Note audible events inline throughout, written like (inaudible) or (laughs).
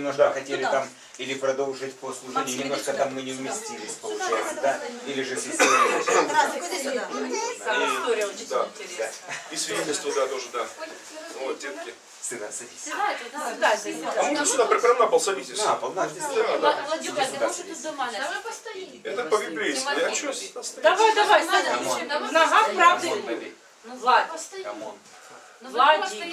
немножко хотели там или продолжить по служению, немножко там мы не вместились, получается, да? Или же с историей. История очень интересная. И свидетельство, да, тоже, да. Вот, детки. Сына, садись. А можно сюда, прям на пол садитесь. На пол, да, здесь. Да, да. Владюка, ты можешь тут до? Давай постоїмо. Это по-библейски. Я что, Давай, давай, садись. В ногах правды. Влад, Come on. Владик.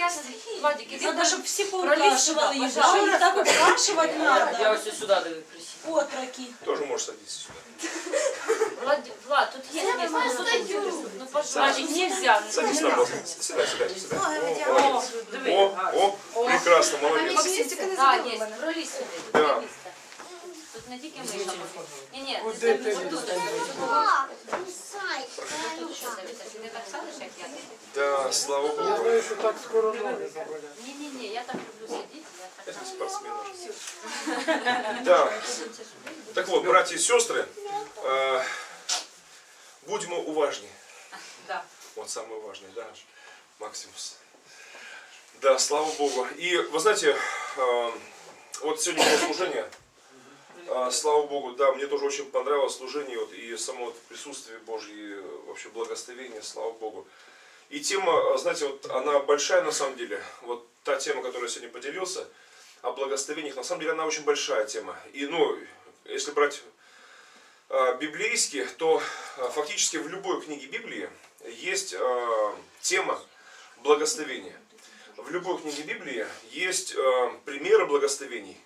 Владик, іди. Надо, чтобы все Пролезь поукашивали сюда, его. пожалуйста. Что так укашивать Я надо? ось сюди дивив присів. Отроки. Тоже можешь садиться сюда. Влад, Влад, тут есть место. Ну, пожалуйста. Владик, нельзя. Садись на пол. Сюда, сюда, сюда. О, О, молодец. диви. О, о, прекрасно, молодец. Да, є, пролізь сюди. тут Да. є місце. Тут не тільки миша. Ні, ні, Куди це ти тут. Тут що дивися, ти не так садиш, як я. Да, слава Богу. знаю, що так скоро ноги заболять. Ні, ні, ні, я так люблю сидіти, я так. (laughs) Это спортсмен уже. Да. Так вот, братья и сестры, э, будьмо уважні. Да. Вот самое важное, да, Максимус. Да, слава Богу. И вы знаете, э, вот сегодня было служение. э, Слава Богу, да, мне тоже очень понравилось служение вот, и само вот присутствие Божье, и вообще благословение, слава Богу. И тема, э, знаете, вот она большая на самом деле. Вот та тема, которую я сегодня поделился, о благословениях, на самом деле она очень большая тема. И, ну, если брать э, библейски, то э, фактически в любой книге Библии есть э, тема благословения. В любой книге Библии есть э, примеры благословений,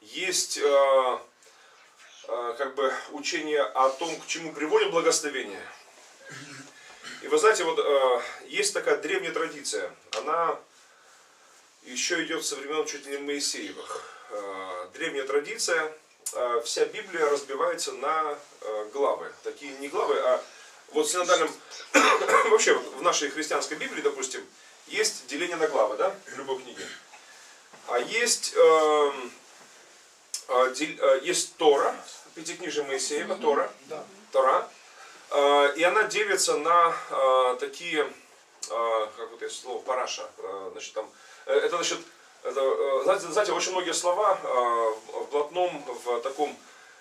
есть э, э, как бы учение о том, к чему приводит благословение. И вы знаете, вот э, есть такая древняя традиция, она еще идет со времен чуть ли не Моисеевых. Э, древняя традиция, вся Библия разбивается на главы. Такие не главы, а вот в синодальном, (coughs) вообще в нашей христианской Библии, допустим, есть деление на главы, да, в любой книге. А есть, э, э, есть Тора, пятикнижие Моисеева, Тора, Тора, Э, и она делится на э, такие, э, как вот есть слово, параша, значит, там, э, это, значит, это, э, знаете, знаете, очень многие слова в блатном, в таком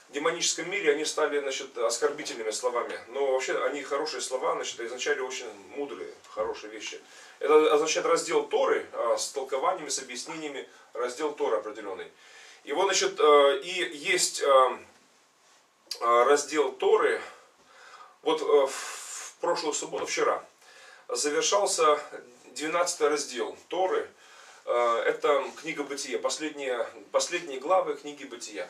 демоническом мире, они стали, значит, оскорбительными словами. Но вообще они хорошие слова, значит, изначально очень мудрые, хорошие вещи. Это означает раздел Торы с толкованиями, с объяснениями, раздел Торы определенный. И вот, значит, э, и есть раздел Торы, вот э, в прошлую субботу, вчера, завершался 12 раздел Торы. Э, Это книга Бытия, последние, последние главы книги Бытия.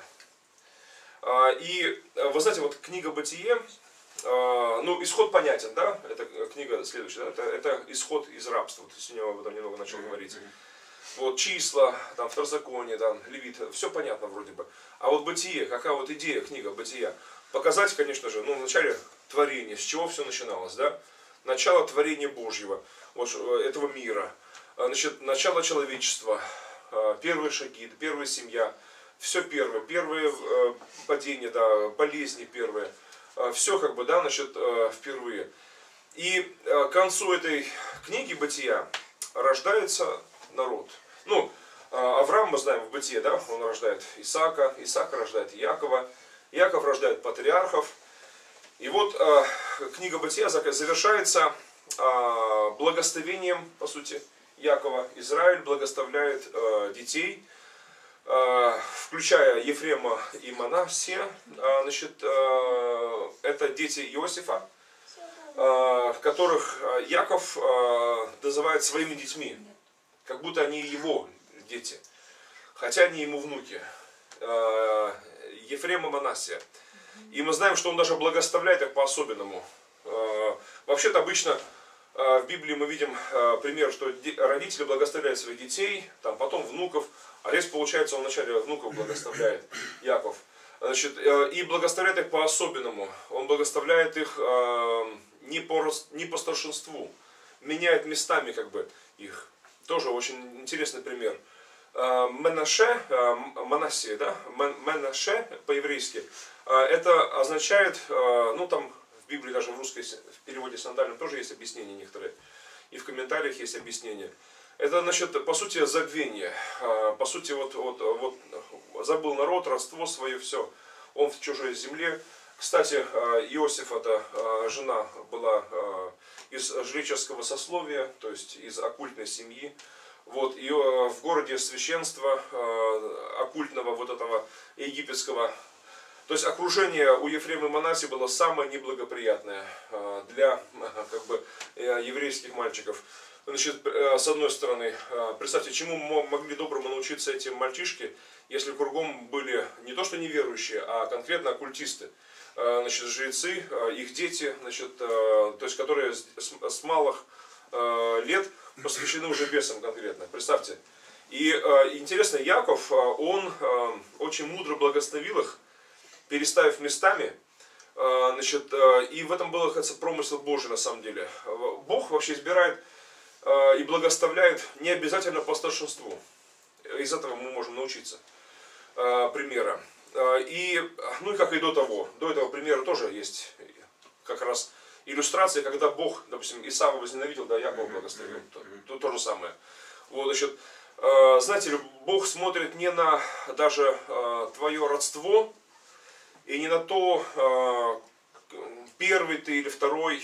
Э, И э, вы знаете, вот книга Бытие, э, ну, исход понятен, да? Это книга следующая, да? это, это исход из рабства. Вот сегодня об этом немного начал говорить. Вот числа, там, второзаконие, там, левит, все понятно вроде бы. А вот бытие, какая вот идея книга бытия? Показать, конечно же, ну, вначале творение, с чего все начиналось, да? Начало творения Божьего, вот, э, этого мира, А, значит, начало человечества, э, первые шаги, первая семья, все первое, первые э, падения, да, болезни первые, все как бы, да, значит, э, впервые. И к концу этой книги бытия рождается народ. Ну, э, Авраам, мы знаем, в бытие, да, он рождает Исаака, Исаак рождает Якова, Яков рождает патриархов. И вот э, книга бытия завершается э, благословением, по сути, Якова. Израиль благословляет детей, включая Ефрема и Манасия. Значит, это дети Иосифа, которых Яков называет своими детьми, как будто они его дети, хотя они ему внуки. Э, Ефрем и Манасия. И мы знаем, что он даже благословляет их по-особенному. Э, Вообще-то обычно э, в Библии мы видим пример, что родители благословляют своих детей, там, потом внуков, а здесь получается он вначале внуков благословляет, (coughs) Яков. Значит, и благословляет их по-особенному. Он благословляет их не по, не по старшинству, меняет местами как бы их. Тоже очень интересный пример. Э, Менаше, э, М- Манасия, да, Мен- Менаше по-еврейски, э, это означает, ну там в Библии, даже в русской, в переводе сандальном тоже есть объяснения некоторые, и в комментариях есть объяснение. Это, значит, по сути, забвение. По сути, вот, вот, вот забыл народ, родство свое, все. Он в чужой земле. Кстати, Иосиф, это жена была из жреческого сословия, то есть из оккультной семьи. Вот, и в городе священства оккультного вот этого египетского то есть окружение у Ефрема Манаси было самое неблагоприятное для (laughs) как бы, еврейских мальчиков. Значит, с одной стороны, представьте, чему могли доброму научиться эти мальчишки, если кругом были не то что неверующие, а конкретно оккультисты. Э, значит, жрецы, э, их дети, значит, э, то есть, которые с малых лет посвящены уже бесам конкретно. Представьте. И интересно, Яков, он очень мудро благословил их, переставив местами, значит, и в этом был, кажется, промысел Божий на самом деле. Бог вообще избирает и благословляет не обязательно по старшинству. Из этого мы можем научиться примера. А, и, ну и как и до того, до этого примера тоже есть как раз иллюстрация, когда Бог, допустим, Исава возненавидел, да, Якова благословил, то, то, то же самое. Вот, значит, а, знаете ли, Бог смотрит не на даже а, твое родство, и не на то, первый ты или второй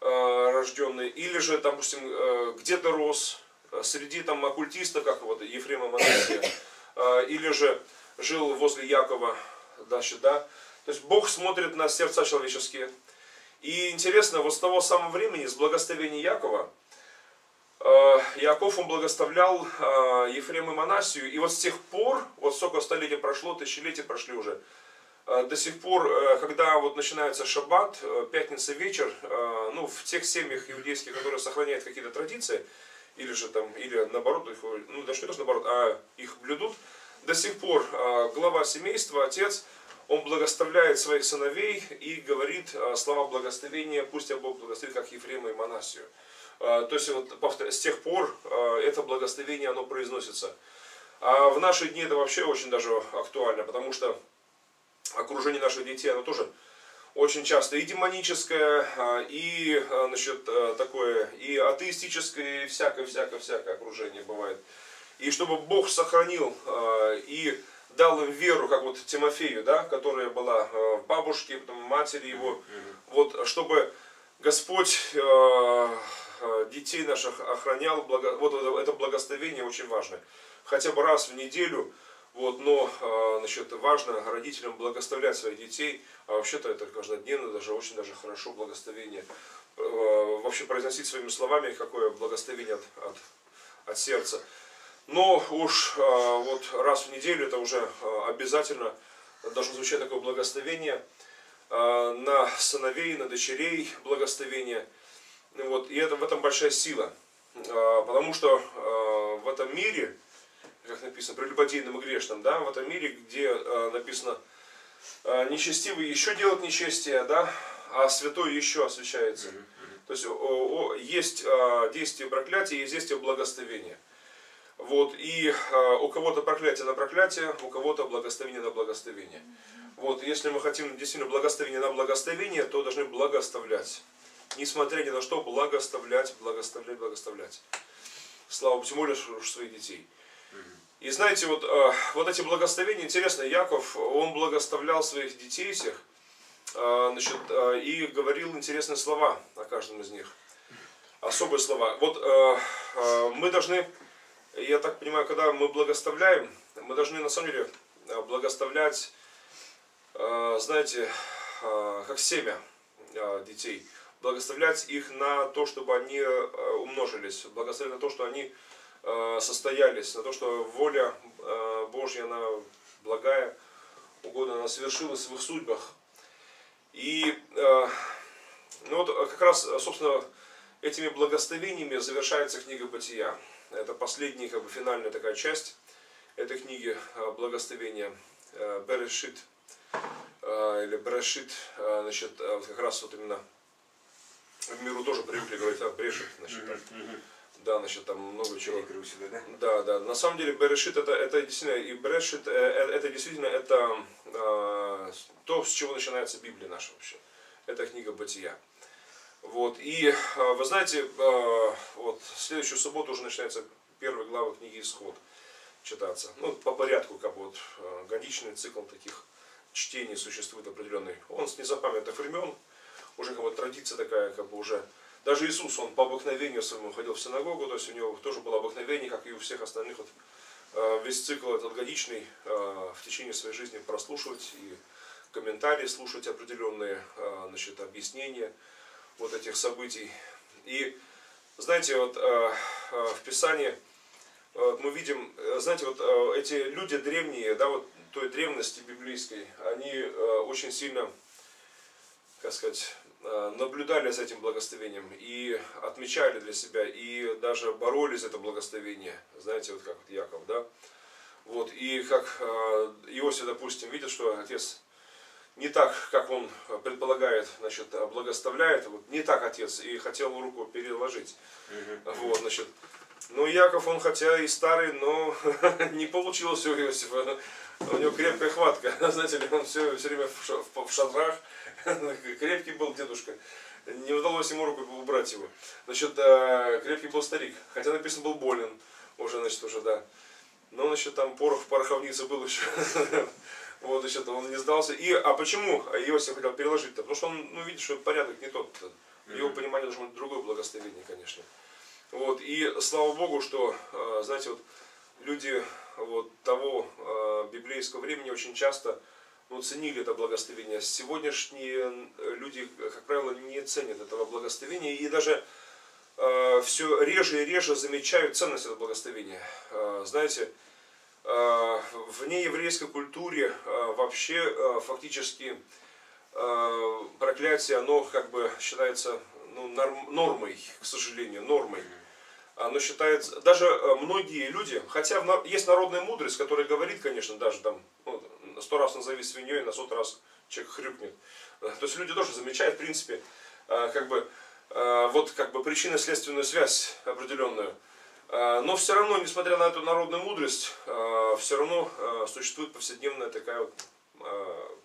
рожденный, или же, там, допустим, где ты рос, среди там оккультистов, как вот Ефрема Монахия, или же жил возле Якова, значит, да. То есть Бог смотрит на сердца человеческие. И интересно, вот с того самого времени, с благословения Якова, э, Яков, он благословлял э, Ефрем и Манасию. И вот с тех пор, вот сколько столетий прошло, тысячелетия прошли уже, э, до сих пор, когда вот начинается шаббат, пятница вечер, ну, в тех семьях иудейских, которые сохраняют какие-то традиции, или же там, или наоборот, ну, даже не то, что наоборот, а их блюдут, до сих пор а, глава семейства, отец, он благословляет своих сыновей и говорит а, слова благословения, пусть я Бог благословит, как Ефрема и Манасию. А, то есть вот с тех пор это благословение, оно произносится. А в наши дни это вообще очень даже актуально, потому что окружение наших детей, оно тоже очень часто и демоническое, и значит, такое, и атеистическое, и всякое-всякое-всякое окружение бывает. И чтобы Бог сохранил э, и дал им веру, как вот Тимофею, да, которая была э, в бабушке, потом матери его, вот, чтобы Господь э, детей наших охранял, благо, вот это благословение очень важно. Хотя бы раз в неделю, вот, но значит, важно родителям благословлять своих детей, а вообще-то это каждодневно, даже очень даже хорошо благословение. Вообще произносить своими словами, какое благословение от, от, от сердца. Но уж а, вот раз в неделю это уже а, обязательно должно звучать такое благословение а, на сыновей, на дочерей благословение. Вот, и это, в этом большая сила. Потому что в этом мире, как написано, прелюбодейным и грешным, да, в этом мире, где написано, нечестивый еще делает нечестие, да, а святой еще освящается. То есть есть действие проклятия, есть действие благословения. Вот, и э, у кого-то проклятие на проклятие, у кого-то благословение на благословение. Вот, если мы хотим действительно благословение на благословение, то должны благословлять. Несмотря ни на что, благословлять, благословлять, благословлять. Слава Богу, тем более своих детей. И знаете, вот, э, вот эти благословения, интересно, Яков, он благословлял своих детей всех, э, значит, э, и говорил интересные слова о каждом из них. Особые слова. Вот э, э, мы должны я так понимаю, когда мы благословляем, мы должны на самом деле э, благословлять, э, знаете, э, как семя детей. Благословлять их на то, чтобы они умножились. Благословлять на то, что они состоялись. На то, что воля Божья, она благая, угодно, она совершилась в их судьбах. И ну вот как раз, собственно, этими благословениями завершается книга Бытия. Это последняя, как бы финальная такая часть этой книги э, благословения э, Берешит э, или Берешит, значит, как раз вот именно в миру тоже привыкли говорить, а, Брешит, значит, Да, значит, там много чего. Да? да, да. На самом деле Берешит это, это действительно, и Берешит это действительно это то, с чего начинается Библия наша вообще. Это книга Бытия. Вот. И вы знаете, вот следующую субботу уже начинается первая глава книги Исход. читаться. Ну, по порядку, как вот э, годичный цикл таких чтений существует определенный. Он с незапамятных времен, уже как бы традиция такая, как бы уже даже Иисус, он по обыкновению своему ходил в синагогу, то есть у него тоже было обыкновение, как и у всех остальных, вот, э, весь цикл этот годичный э, в течение своей жизни прослушивать и комментарии слушать определенные э, значит, объяснения вот этих событий. И знаете, вот в Писании мы видим, знаете, вот эти люди древние, да, вот той древности библейской, они очень сильно, как сказать, Э, наблюдали за этим благословением и отмечали для себя, и даже боролись за это благословение. Знаете, вот как вот Яков, да? Вот, и как э, Иосиф, допустим, видит, что отец не так, как он предполагает, значит, благословляет, вот, не так отец, и хотел руку переложить. Вот, значит, ну, Яков, он хотя и старый, но (laughs) не получилось у Иосифа. У него крепкая хватка. (laughs) Знаете ли, он все, все время в шатрах, (laughs) крепкий был дедушка. Не удалось ему руку убрать его. Значит, э, крепкий был старик. Хотя написано был болен. Уже, значит, уже, да. Но, значит, там порох в пороховнице был еще. Вот, значит, он не сдался. И, а почему Иосиф хотел переложить-то? Потому что он, ну, видит, что порядок не тот. В его понимании должно быть другое благословение, конечно. Вот, и слава Богу, что, э, знаете, вот люди вот, того э, библейского времени очень часто ну, ценили это благословение. Сегодняшние люди, как правило, не ценят этого благословения и даже э, все реже и реже замечают ценность этого благословения. Э, знаете, э, в нееврейской культуре э, вообще э, фактически э, проклятие, оно как бы считается ну, норм, нормой, к сожалению, нормой. Оно считается, даже э, многие люди, хотя есть народная мудрость, которая говорит, конечно, даже там, ну, сто раз назови свиньей, на сотый раз человек хрюкнет. Э, то есть люди тоже замечают, в принципе, э, как бы, э, вот как бы причинно-следственную связь определенную. Но все равно, несмотря на эту народную мудрость, все равно существует повседневная такая вот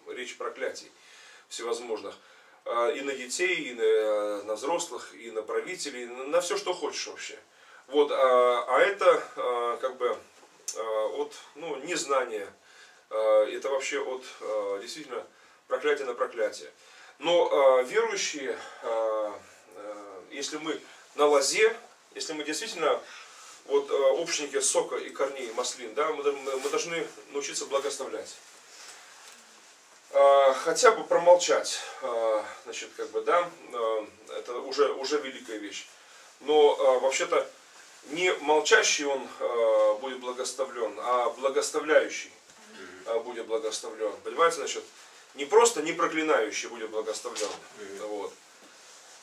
речь проклятий всевозможных. И на детей, и на, на взрослых, и на правителей, на все, что хочешь вообще. Вот, а, а это как бы от ну, незнания, Э, это вообще от э, действительно проклятия на проклятие. Но э, верующие, если мы на лозе, если мы действительно вот общники сока и корней маслин, да, мы, мы должны научиться благословлять. Хотя бы промолчать, значит, как бы, да, это уже, уже великая вещь. Но вообще-то не молчащий он будет благословлен, а благословляющий. А, будет благословлен. Понимаете, значит, не просто не проклинающий будет благословлен. Вот.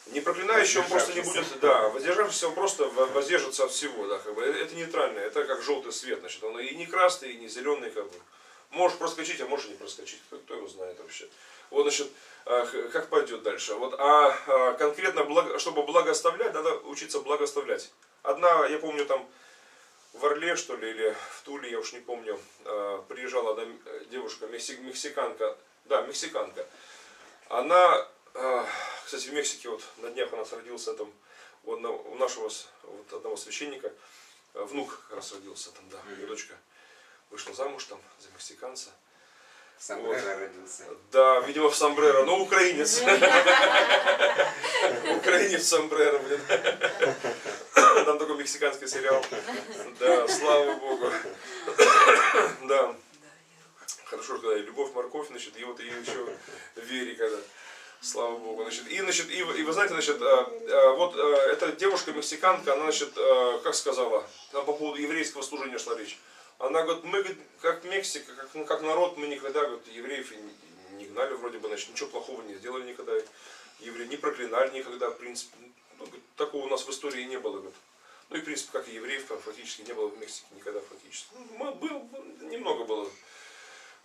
Не проклинающий он просто не будет, да, воздержавшийся он просто воздержится от всего, да, как бы, это нейтрально, это как желтый свет, значит, он и не красный, и не зеленый, как бы. Можешь проскочить, а можешь не проскочить, кто, кто его знает вообще. Вот, значит, а, как пойдет дальше. Вот, а, а конкретно, чтобы благословлять, надо учиться благословлять. Одна, я помню, там, в Орле, что ли, или в Туле, я уж не помню, а, приезжала одна э, девушка, мексиканка, да, мексиканка. Она, кстати, в Мексике, вот на днях у нас родился там, вот у нашего вот, одного священника, э, внук как раз родился там, да, ее дочка вышла замуж там за мексиканца. Самбрера вот. родился. Да, видимо, в Самбрера, но украинец. (laughs) Украинец Самбрера, блин. Там такой мексиканский сериал. Да, слава богу. Да. Хорошо, когда и любовь, морковь, значит, и вот и еще Вере, когда. Слава Богу. Значит, и, значит, и, и вы знаете, значит, а, а, вот а, эта девушка-мексиканка, она, значит, как сказала, там по поводу еврейского служения шла речь. Она говорит, мы, как Мексика, как, ну, как народ, мы никогда, говорит, евреев не, гнали вроде бы, значит, ничего плохого не сделали никогда. Евреи не проклинали никогда, в принципе. Ну, такого у нас в истории не было, говорит. Ну и, в принципе, как и евреев фактически не было в Мексике никогда фактически. Ну, был, немного было.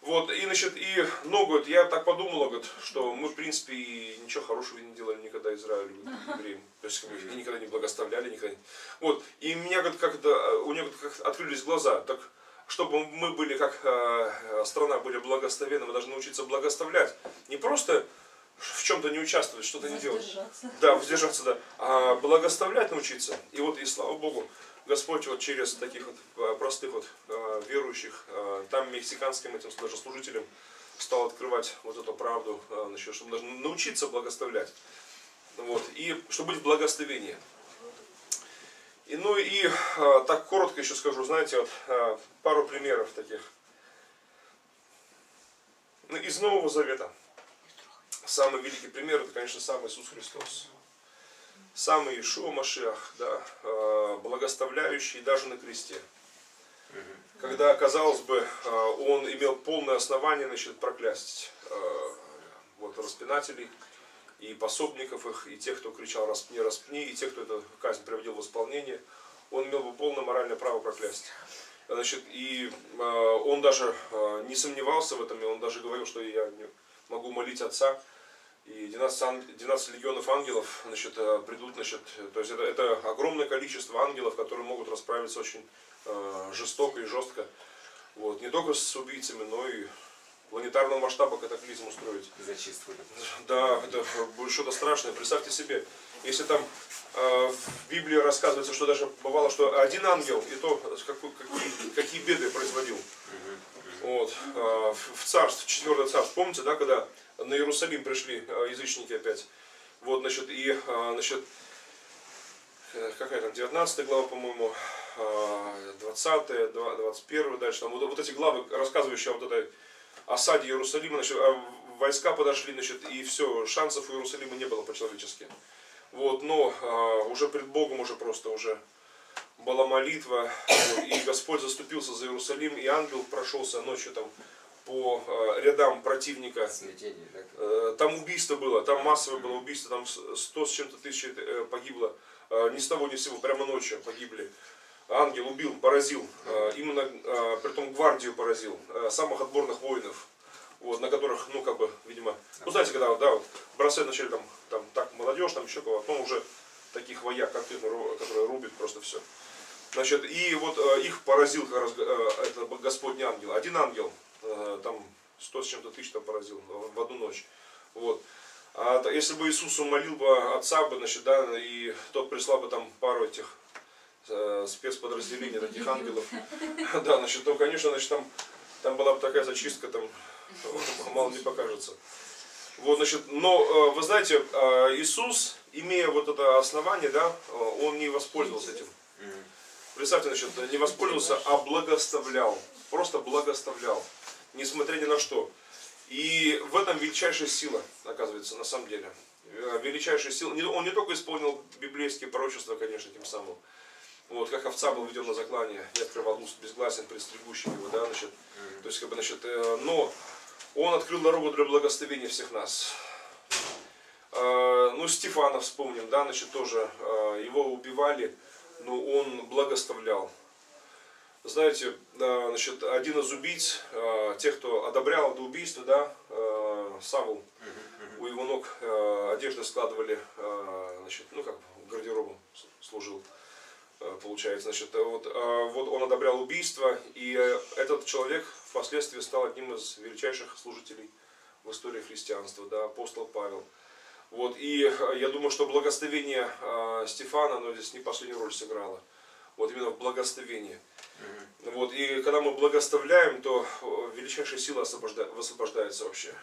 Вот, и, значит, и, ну, говорит, я так подумала, говорит, что мы, в принципе, и ничего хорошего не делали никогда Израилю, евреям. То есть, мы никогда не благоставляли, никогда. Вот, и меня, говорит, как-то, у меня, говорит, как открылись глаза, так, чтобы мы были, как э, страна, были благословенны, мы должны научиться благоставлять. Не просто в чем-то не участвовать, что-то не делать. Да, воздержаться, да. А благоставлять научиться. И вот, и слава Богу, Господь вот через таких вот э, простых вот э, верующих, э, там мексиканским этим даже служителям стал открывать вот эту правду, значит, чтобы даже научиться благословлять. Вот, и чтобы быть в благословении. И, ну и так коротко еще скажу, знаете, вот пару примеров таких. Ну, из Нового Завета. Самый великий пример, это, конечно, сам Иисус Христос. Самый Ишуа Машиах, да, э, благоставляющий даже на кресте. Когда, казалось бы, э, он имел полное основание значит, проклясть э, вот, распинателей и пособников их, и тех, кто кричал «распни, распни», и тех, кто эту казнь приводил в исполнение, он имел бы полное моральное право проклясть. Значит, и он даже не сомневался в этом, и он даже говорил, что я не могу молить Отца, и 12, ан- 12 легионов ангелов значит, э, придут, значит, то есть это, это огромное количество ангелов, которые могут расправиться очень э, жестоко и жестко. Вот. Не только с убийцами, но и планетарного масштаба катаклизм устроить. Зачистку. Да, это будет что-то страшное. Представьте себе, если там э, в Библии рассказывается, что даже бывало, что один ангел, и то какой- какие, какие беды производил. Вот, э, в царство, четвертое царство. Помните, да, когда на Иерусалим пришли э, язычники опять? Вот, значит, и, значит, э, какая там, 19 глава, по-моему, э, 20, 21, дальше, там, вот, вот эти главы, рассказывающие о вот этой осаде Иерусалима, значит, а войска подошли, значит, и все, шансов у Иерусалима не было по-человечески. Вот, но а, уже пред Богом уже просто уже была молитва, и Господь заступился за Иерусалим, и ангел прошелся ночью там по а, рядам противника. Смятение, да? Э, Там убийство было, там массовое было убийство, там с- 100 с чем-то тысяч э, погибло. Э, Ни с того ни с сего, прямо ночью погибли. Ангел убил, поразил, э, именно, э, притом гвардию поразил, э, самых отборных воинов, вот, на которых, ну, как бы, видимо, ну, знаете, когда, да, вот, бросают вначале там, там, так, молодежь, там, еще кого, а потом уже таких вояк, конкретно, которые рубят просто все. Значит, и вот э, их поразил как раз э, это Господний ангел. Один ангел, э, там, сто с чем-то тысяч там поразил в одну ночь. Вот. А если бы Иисус умолил бы Отца бы, значит, да, и тот прислал бы там пару этих э, спецподразделений, (laughs) таких ангелов, (laughs) да, значит, то, конечно, значит, там, там была бы такая зачистка, там (laughs) мало не покажется. Вот, значит, но э, вы знаете, э, Иисус, имея вот это основание, да, э, он не воспользовался этим. Представьте, значит, не воспользовался, а благоставлял. Просто благоставлял. Несмотря ни на что. И в этом величайшая сила, оказывается, на самом деле. Э, Величайшая сила. Он не только исполнил библейские пророчества, конечно, тем самым. Вот, как овца был введен на заклание, не открывал уст безгласен пред стригущим его, да, значит. То есть, как бы, значит, э, но он открыл дорогу для благословения всех нас. Э, Ну, Стефана вспомним, да, значит, тоже его убивали, но он благословлял. Знаете, э, значит, один из убийц, э, тех, кто одобрял это убийство, да, э, Савл, у его ног одежды складывали, значит, ну, как гардеробом служил, получается, значит, вот, вот он одобрял убийство, и этот человек впоследствии стал одним из величайших служителей в истории христианства, да, апостол Павел. Вот, и я думаю, что благословение Стефана, оно здесь не последнюю роль сыграло. Вот именно в благословении. Вот, и когда мы благословляем, то величайшая сила освобожда- высвобождается вообще.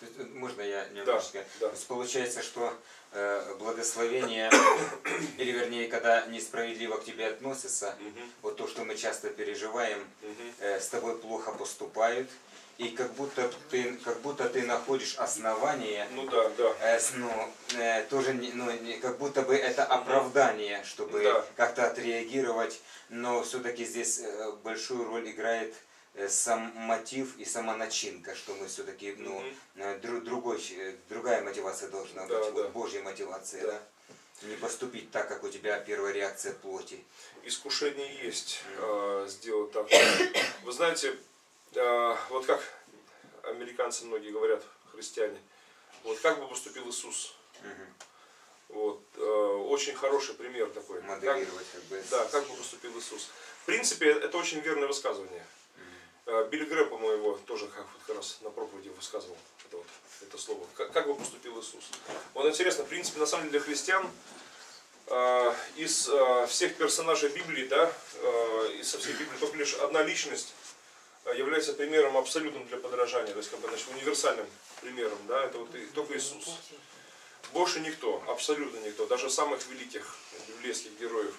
Э, Можно я немножечко? да. То есть получается, что э, благословение, (coughs) или вернее, когда несправедливо к тебе относятся, Мгм, вот то, что мы часто переживаем, мгм. э, с тобой плохо поступают, и как будто ты, как будто ты находишь основание, Ну да, да. э, ну, э, тоже, не- ну, не- как будто бы это оправдание, чтобы Да. как-то отреагировать, но все-таки здесь э, большую роль играет э, сам мотив и сама начинка, что мы все-таки, ну, Мгм. э, дру- другой, другая мотивация должна Да, быть, вот да. Божья мотивация, Да. да. Не поступить так, как у тебя первая реакция плоти. искушение есть э, сделать так. Вы знаете, вот как американцы многие говорят, христиане, вот как бы поступил Иисус. Мгм. Вот, э, очень хороший пример такой. Как- Моделировать как бы. да, как бы поступил Иисус. В принципе, это очень верное высказывание. Э, Билли Грэм, по-моему, его тоже как, вот как раз на проповеди высказывал это, вот, это слово. Как, как бы поступил Иисус. Вот интересно, в принципе, на самом деле для христиан э, из э, всех персонажей Библии, да, э, из со всей Библии только лишь одна личность является примером абсолютным для подражания, то есть как бы значит, универсальным примером, да, это вот только Иисус. Больше никто, абсолютно никто, даже самых великих библейских героев.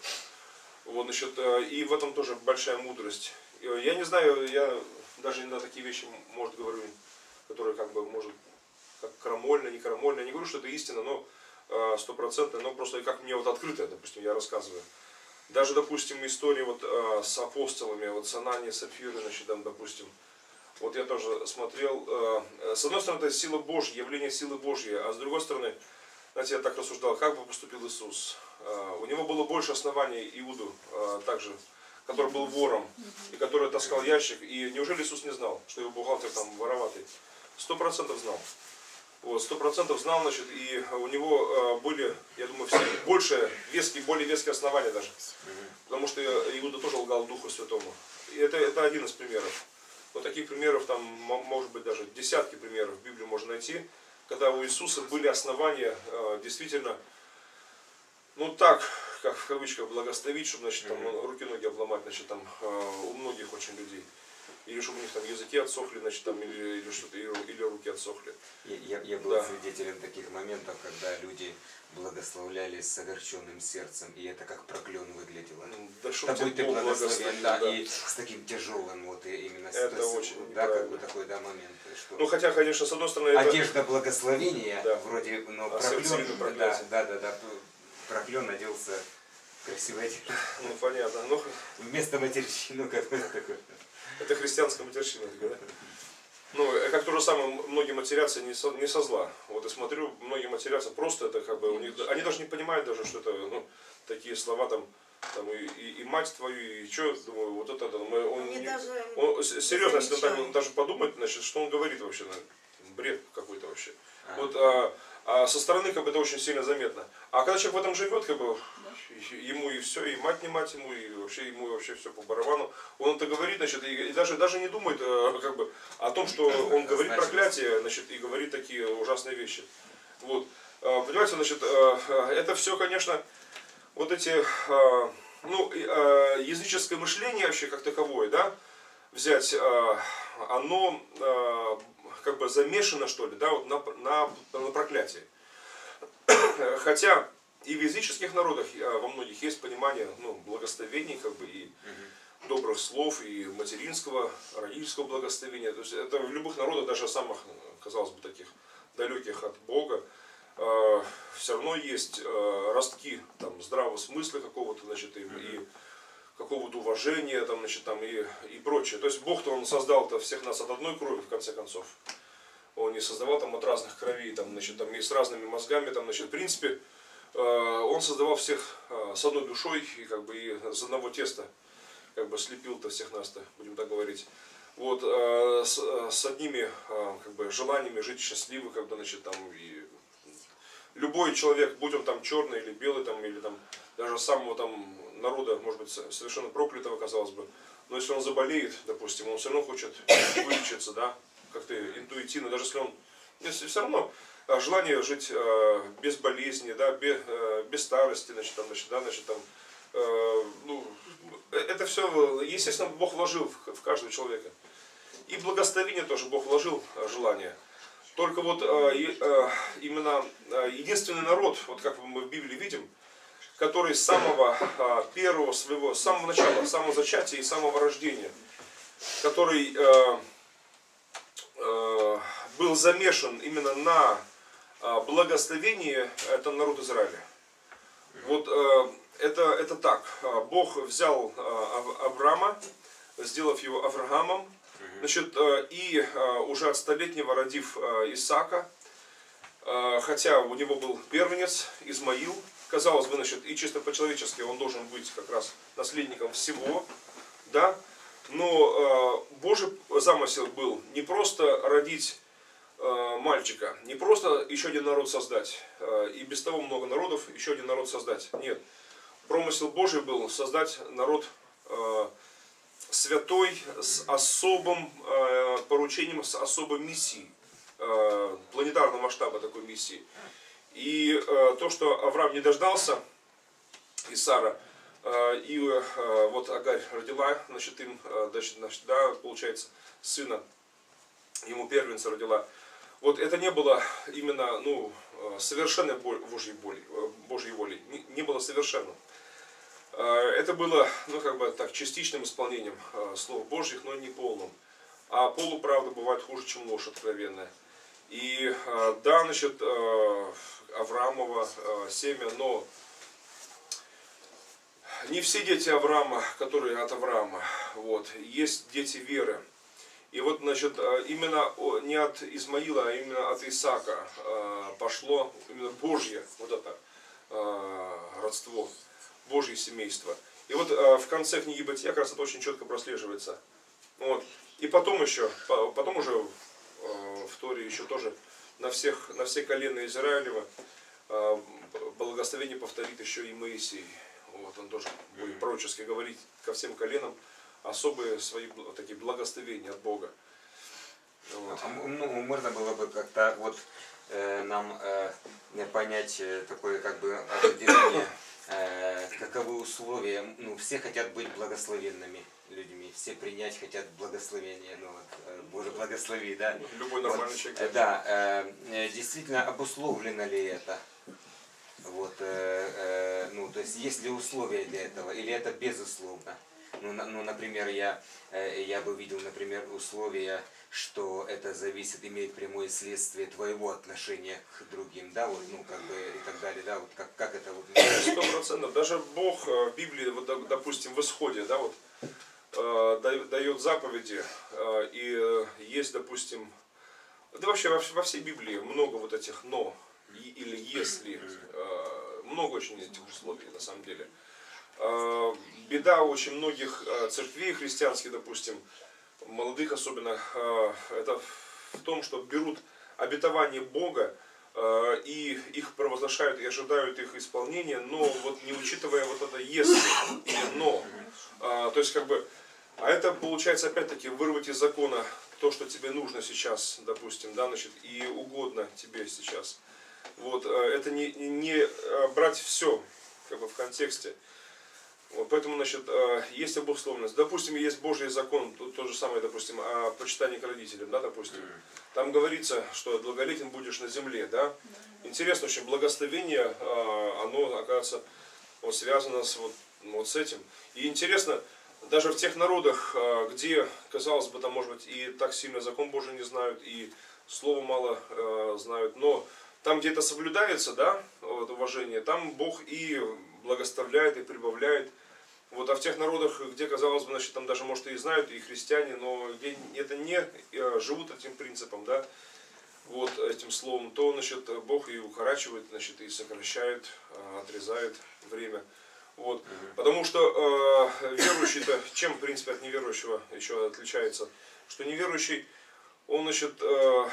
Вот, значит, э, и в этом тоже большая мудрость. Э, Я не знаю, я даже иногда такие вещи, может, говорю, которые как бы, может, как крамольно, не крамольно. Я не говорю, что это истина, но э, стопроцентно, но просто как мне вот открыто, допустим, я рассказываю. Даже, допустим, истории вот э, с апостолами, вот с Ананией, Сапфирой, значит, там, допустим, вот я тоже смотрел, э, с одной стороны, это сила Божья, явление силы Божьей, а с другой стороны, знаете, я так рассуждал, как бы поступил Иисус. Э, У него было больше оснований Иуду, э, также, который был вором, и который таскал ящик. И неужели Иисус не знал, что его бухгалтер там вороватый? Сто процентов знал. Вот, сто процентов знал, значит, и у него э, были, я думаю, все больше веские, более веские основания даже. Потому что Иуда тоже лгал Духу Святому. И это, это один из примеров. Но таких примеров там, мо- может быть, даже десятки примеров в Библии можно найти, когда у Иисуса были основания э, действительно, ну так, как в кавычках, благословить, чтобы, значит, там, руки-ноги обломать, значит, там, э, у многих очень людей. Или чтобы у них там языки отсохли, значит, там, или, или что-то, или, или руки отсохли. Я, я- был Да. свидетелем таких моментов, когда люди благословляли с совершенным сердцем, и это как проклен выглядело. М, Да будь ты благословен, да, да. и с таким тяжелым вот и именно Это с- очень да, как бы такой да момент, что Ну, хотя, конечно, с одной стороны, это... одежда благословения Да. вроде, но А проклен, да, да, да, да, проклен оделся в красивой одежде. Ну, понятно. Ну, Вместо матерщины какой-то (laughs) такой. Это христианская матерщина, такая, да? Ну, э, как то же самое, многие матерятся не со, не со зла. Вот я смотрю, многие матерятся просто, это как бы, у них, они даже не понимают даже, что это, ну, такие слова там, там и, и, и мать твою, и что, думаю, вот это, да, мы- он, не- даже он- с- серьезно, если он так замечают. даже подумать, значит, что он говорит вообще, ну, бред какой-то вообще. А. Вот, а, а со стороны как бы это очень сильно заметно. А когда человек в этом живет, как бы ему и все, и мать не мать ему, и вообще ему вообще все по барабану. Он это говорит, значит, и, даже, даже не думает э, как бы, о том, что он говорит Значимость. проклятие, значит, и говорит такие ужасные вещи. Вот. А, Понимаете, значит, э, э, это все, конечно, вот эти, э, ну, э, языческое мышление вообще как таковое, да, взять, э, оно э, как бы замешано, что ли, да, вот на, на, на проклятии. (coughs) Хотя и в языческих народах э, во многих есть понимание ну, благословений, как бы, и добрых слов, и материнского, родительского благословения. То есть это в любых народах, даже самых, казалось бы, таких далеких от Бога, все равно есть э, ростки там, здравого смысла какого-то, значит, и, и какого-то уважения, там, значит, там, и, и прочее. То есть Бог-то Он создал-то всех нас от одной крови, в конце концов. Он не создавал там от разных кровей, там, значит, там, и с разными мозгами, там, значит, в принципе, э, Он создавал всех э, с одной душой и как бы и из одного теста, как бы слепил-то всех нас-то, будем так говорить. Вот, э, с, э, с одними э, как бы, желаниями жить счастливо, как бы, значит, там, и любой человек, будь он там черный или белый, там, или там даже самого там народа, может быть, со- совершенно проклятого, казалось бы, но если он заболеет, допустим, он все равно хочет вылечиться, да, как-то интуитивно, даже если он, если все равно а, желание жить э, без болезни, да, без, без старости, значит, там, значит, да, значит, там, э, ну, э, это все, естественно, Бог вложил в, каждого человека. И благословение тоже Бог вложил э, желание. Только вот э, э, именно э, единственный народ, вот как мы в Библии видим, который с самого э, первого своего, с самого начала, с самого зачатия и самого рождения, который э, э, был замешан именно на э, благословении, это народ Израиля. Вот э, это, это так. Э, Бог взял Ав- Авраама, сделав его Авраамом, Значит, и уже от столетнего родив Исаака, хотя у него был первенец Измаил, казалось бы, значит, и чисто по-человечески он должен быть как раз наследником всего, да, но э, Божий замысел был не просто родить э, мальчика, не просто еще один народ создать, э, и без того много народов, еще один народ создать, нет. Промысел Божий был создать народ э, святой с особым э, поручением, с особой миссией, э, планетарного масштаба такой миссии. И э, то, что Авраам не дождался и Сара. Э, И э, вот Агарь родила, значит, им, э, значит, значит, да, получается, сына, ему первенца родила. Вот это не было именно, ну, э, совершенной бо- Божьей, боли, э, Божьей волей. Не, не было совершенным. Это было, ну, как бы так, частичным исполнением слов Божьих, но не полным. А полуправда бывает хуже, чем ложь откровенная. И да, значит, Авраамова э, семя, но не все дети Авраама, которые от Авраама, вот, есть дети веры. И вот, значит, э, именно не от Измаила, а именно от Исаака э, пошло именно Божье вот это родство, Божье семейство. И вот в конце книги Бытия как раз это очень четко прослеживается. Вот. И потом еще, по- потом уже в Торе еще тоже на всех, на все колена Израилева э, благословение повторит еще и Моисей. Вот, он тоже будет пророчески говорить ко всем коленам особые свои такие благословения от Бога. Вот. А, Ну, можно было бы как-то вот э, нам э, понять э, такое как бы определение, э, каковы условия, ну, все хотят быть благословенными людьми, все принять хотят благословения, ну, вот, э, Боже, благослови, да. Любой Вот, нормальный человек. э, Да, э, э, действительно обусловлено ли это? Вот, э, э, ну, то есть есть ли условия для этого, или это безусловно? Ну, на- ну например, я, э, я бы видел, например, условия, что это зависит, имеет прямое следствие твоего отношения к другим, да, вот, ну, как бы, и так далее, да, вот, как, как это вот... Сто процентов. Даже Бог э, в Библии, вот, доп- допустим, в Исходе, да, вот, э, да- дает заповеди, э, и есть, допустим, да вообще во, во всей Библии много вот этих «но» или «если», много очень этих условий на самом деле. Беда очень многих церквей христианских, допустим, молодых особенно, э, это в том, что берут обетование Бога, э, и их провозглашают и ожидают их исполнения, но вот не учитывая вот это если или но. А, То есть как бы, а это получается опять-таки вырвать из закона то, что тебе нужно сейчас, допустим, да, значит, и угодно тебе сейчас. Вот, это не, не брать все как бы в контексте. Вот, поэтому, значит, э, есть обусловленность. Допустим, есть Божий закон, тут то же самое, допустим, о почитании к родителям, да, допустим. Там говорится, что долголетен будешь на земле, да. Интересно, очень благословение, э, оно, оказывается, вот связано с, вот, вот с этим. И интересно, даже в тех народах, э, где, казалось бы, там, может быть, и так сильно закон Божий не знают, и слово мало э, знают, но там, где это соблюдается, да, вот, уважение, там Бог и благословляет, и прибавляет. Вот, а в тех народах, где, казалось бы, значит, там даже, может, и знают, и христиане, но где это не э, живут этим принципом, да, вот этим словом, то, значит, Бог и укорачивает, значит, и сокращает, э, отрезает время. Вот. Потому что э, верующий-то, чем, в принципе, от неверующего еще отличается, что неверующий, он, значит, э,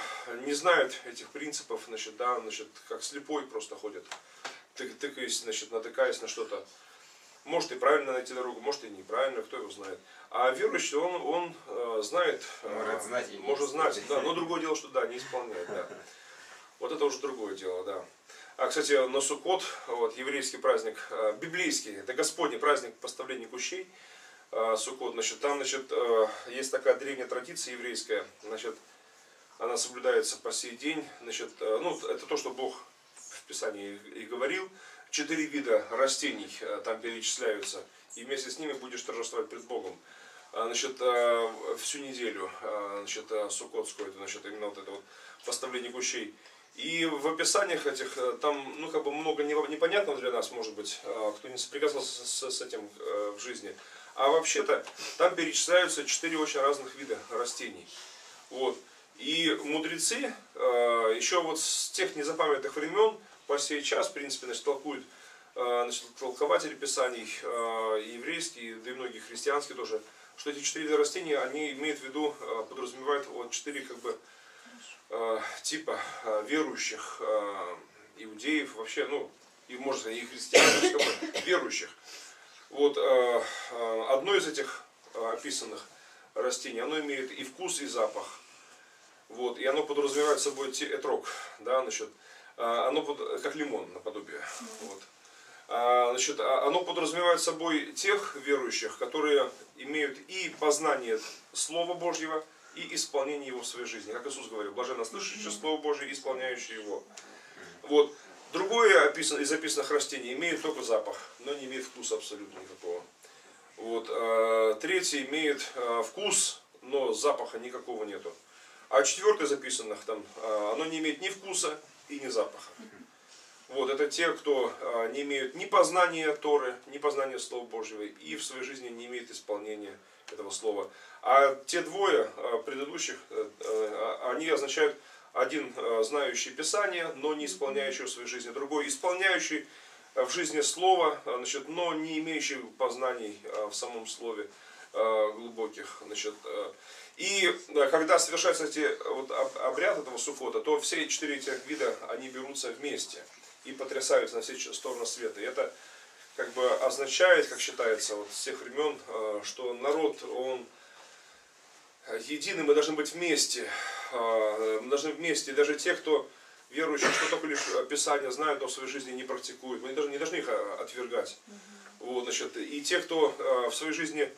не знает этих принципов, значит, да, значит, как слепой просто ходит, тык- тыкаясь, значит, натыкаясь на что-то. Может и правильно найти дорогу, может и неправильно, кто его знает. А верующий, он, он э, знает, э, Может знать и не может знать, да, но другое дело, что да, не исполняет, да. Вот это уже другое дело, да. А, кстати, на Суккот, вот, еврейский праздник, э, библейский, это Господний праздник поставления кущей, э, Суккот, значит, там, значит, э, есть такая древняя традиция еврейская, значит, она соблюдается по сей день, значит, э, ну, это то, что Бог в Писании и говорил, четыре вида растений э, там перечисляются, и вместе с ними будешь торжествовать пред Богом. А, Значит, э, всю неделю, э, значит, э, суккотскую, это, значит, именно вот это вот поставление кущей. И в описаниях этих, там, ну, как бы много не- непонятного для нас, может быть, э, кто не соприкасался с, этим в жизни. А вообще-то там перечисляются четыре очень разных вида растений. Вот. И мудрецы еще вот с тех незапамятных времен по сей час, в принципе, значит, толкуют э, значит, толкователи писаний, э, и еврейские, да и многие христианские тоже, что эти четыре вида растений, они имеют в виду, э, подразумевают вот четыре как бы типа верующих иудеев, вообще, ну, и можно сказать, и христиан, есть, как бы, верующих. Вот одно из этих описанных растений, оно имеет и вкус, и запах. Вот, и оно подразумевает собой этрог, да, значит, оно под- как лимон наподобие. Вот. А, Значит, а- оно подразумевает собой тех верующих, которые имеют и познание Слова Божьего, и исполнение его в своей жизни. Как Иисус говорил, блаженно слышащие Слово Божье и исполняющие его. Вот. Другое описано, из описанных растений имеет только запах, но не имеет вкуса абсолютно никакого. Вот. а, Третье имеет а, вкус, но запаха никакого нету. А четвертое записанных, там, а, оно не имеет ни вкуса и ни запаха. Вот, это те, кто а, не имеют ни познания Торы, ни познания Слова Божьего, и в своей жизни не имеют исполнения этого Слова. А те двое а, предыдущих, э, э, они означают один знающий Писание, но не исполняющий в своей жизни, другой исполняющий э, в жизни Слово, а, значит, но не имеющий познаний а, в самом Слове а, глубоких. Значит, и э, когда совершаются эти э, вот, об- обряд этого сукота, то все четыре этих вида, они берутся вместе и потрясаются на все стороны света. И это как бы означает, как считается вот с тех времен, э, что народ, он единый, мы должны быть вместе. Мы должны вместе. И даже те, кто верующие, что только лишь Писание знают, но в своей жизни не практикуют. Мы не должны, не должны их отвергать. Вот, значит, и те, кто в своей жизни,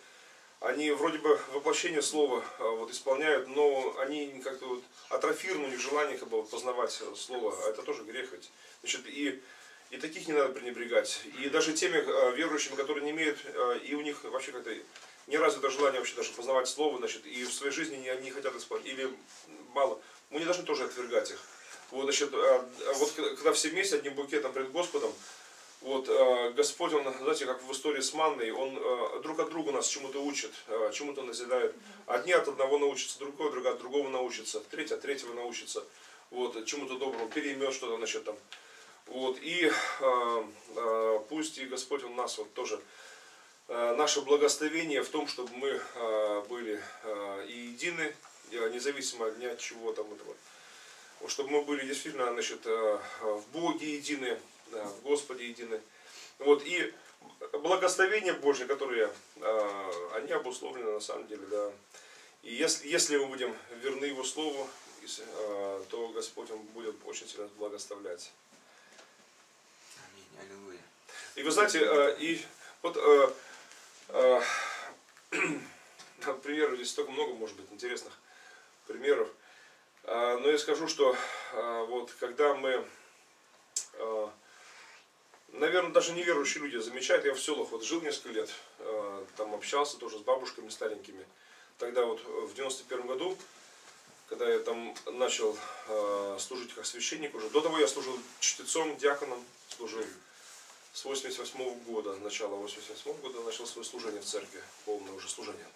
они вроде бы воплощение слова э, вот, исполняют, но они как-то вот атрофированы у них желание как бы, вот, познавать э, слово, а это тоже грех ведь. Значит, и, и таких не надо пренебрегать. И даже теми э, верующими, которые не имеют, э, и у них вообще как-то не развито желание вообще даже познавать слово, значит, и в своей жизни не, не хотят исполнять, или мало, мы не должны тоже отвергать их. Вот, значит, а, а вот когда когда все вместе одним букетом пред Господом, вот э, Господь, Он, знаете, как в истории с манной, Он э, друг от друга нас чему-то учит, э, чему-то назидает. Одни от одного научатся, другой, другой от другого научится, третий от третьего научится, вот, чему-то доброму, переймет что-то, значит, там. Вот, и пусть и Господь, Он нас вот тоже, наше благословение в том, чтобы мы были и едины, независимо ни от чего там этого. Чтобы мы были действительно значит, в Боге едины, да, в Господе едины. Вот, и благословения Божьи, которые, э, они обусловлены на самом деле, да. И если, если мы будем верны Его Слову, э, то Господь Он будет очень сильно благословлять. Аминь. Аллилуйя. И вы знаете, э, и вот (clears throat) примеров здесь столько много, может быть, интересных примеров. Но я скажу, что вот когда мы, наверное, даже неверующие люди замечают, я в селах вот жил несколько лет, а, там общался тоже с бабушками старенькими. Тогда вот в 91 году, когда я там начал а, служить как священник уже, до того я служил чтецом, диаконом, служил с 88 года, начала 88 года начал свое служение в церкви, полное уже служение.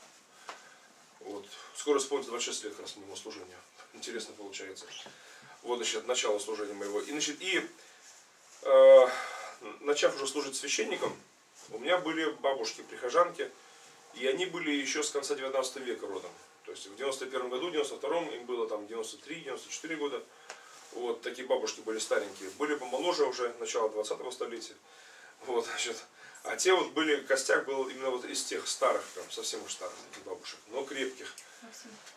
Вот. Скоро исполнится 26 лет как раз моему служению. Интересно получается. Вот, значит, начало служения моего. И, значит, и э, начав уже служить священником, у меня были бабушки, прихожанки, и они были еще с конца 19 века родом. То есть в 91 году, в 92 им было там 93-94 года. Вот такие бабушки были старенькие. Были помоложе уже, начало 20-го столетия. Вот, значит, а те вот были, костяк был именно вот из тех старых, там, совсем уж старых таких бабушек, но крепких.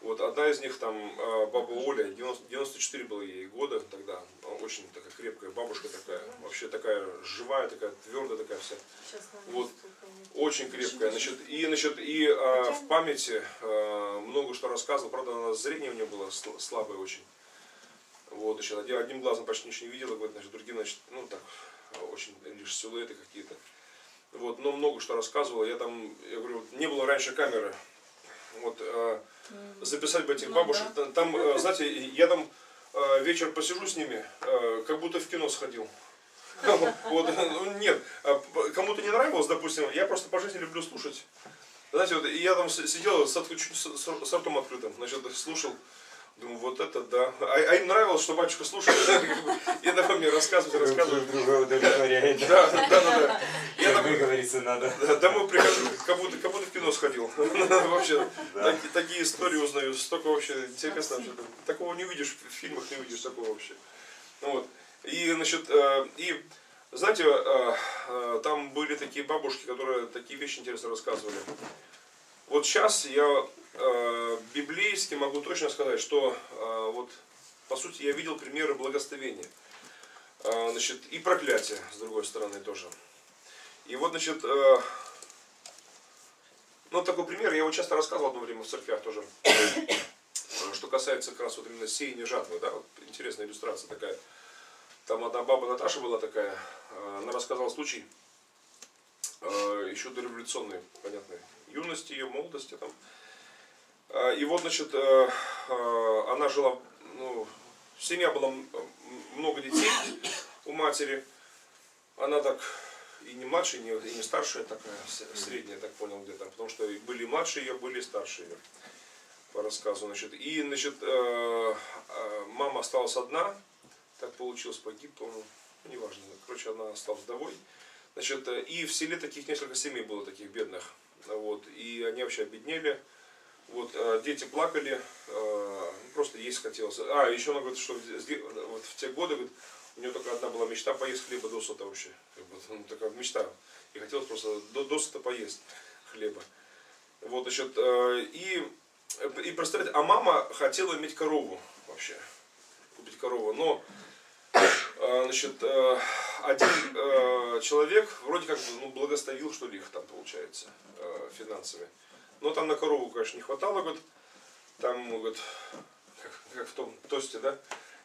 Вот одна из них, там, э, баба Оля, 90, 94 было ей года тогда, очень такая крепкая бабушка такая, вообще такая живая, такая твердая такая вся. Вот, очень крепкая, значит, и, значит, и э, в памяти э, много что рассказывал, правда, она, зрение у нее было сл- слабое очень. Вот, значит, одним глазом почти ничего не видела, говорит, значит, другим, значит, ну так, очень лишь силуэты какие-то. Вот, но много что рассказывала. Я там, я говорю, не было раньше камеры. Вот, э, записать бы этих Ну бабушек. Там, там, э, знаете, я там э, вечер посижу с ними, э, как будто в кино сходил. (laughs) Вот, ну, нет, а кому-то не нравилось, допустим, я просто по жизни люблю слушать. Знаете, вот я там сидел с, чуть с- с ртом открытым, значит, слушал, думаю, вот это да. А, а им нравилось, что батюшка слушает, и давай мне рассказывать, рассказывать. друга удовлетворяет. Да, да, да, да. Я выговориться надо. Домой прихожу, как будто, как будто в кино сходил. (laughs) Вообще, такие истории узнаю, столько вообще интересно. Такого не увидишь, в фильмах не увидишь такого вообще. Ну Вот. И, значит, э, и, знаете, э, э, там были такие бабушки, которые такие вещи интересно рассказывали. Вот сейчас я библейски могу точно сказать, что э, вот, по сути, я видел примеры благословения. Э, Значит, и проклятия, с другой стороны, тоже. И вот, значит, э, ну, такой пример, я его часто рассказывал одно время в церквях тоже. Э, (coughs) Что касается как раз вот именно сеяния жатвы, да, вот интересная иллюстрация такая. Там одна баба Наташа была такая, э, она рассказала случай, э, еще дореволюционной, понятно, юности ее, молодости там. Э, И вот, значит, э, э, она жила, ну, семья была много детей у матери. Она так и не младшая, и не, и не старшая такая, средняя, так понял, где-то. Потому что были младшие ее, были старшие ее, по рассказу. Значит. И, значит, мама осталась одна, так получилось, погиб, по-моему, ну, неважно. Короче, она осталась вдовой. Значит, и в селе таких несколько семей было таких бедных. Вот, и они вообще обеднели. Вот, э, дети плакали, э, просто есть хотелось. А, еще она говорит, что в, вот в те годы, говорит, у нее только одна была мечта поесть хлеба досыта вообще. Как бы, ну, такая мечта. И хотелось просто до, досыта поесть хлеба. Вот, значит, э, и, и представляете, а мама хотела иметь корову вообще. Купить корову. Но, значит, один человек вроде как ну, благословил, что ли, их там получается, финансами. Но там на корову, конечно, не хватало, говорит, там, говорит, как, как в том тосте, да,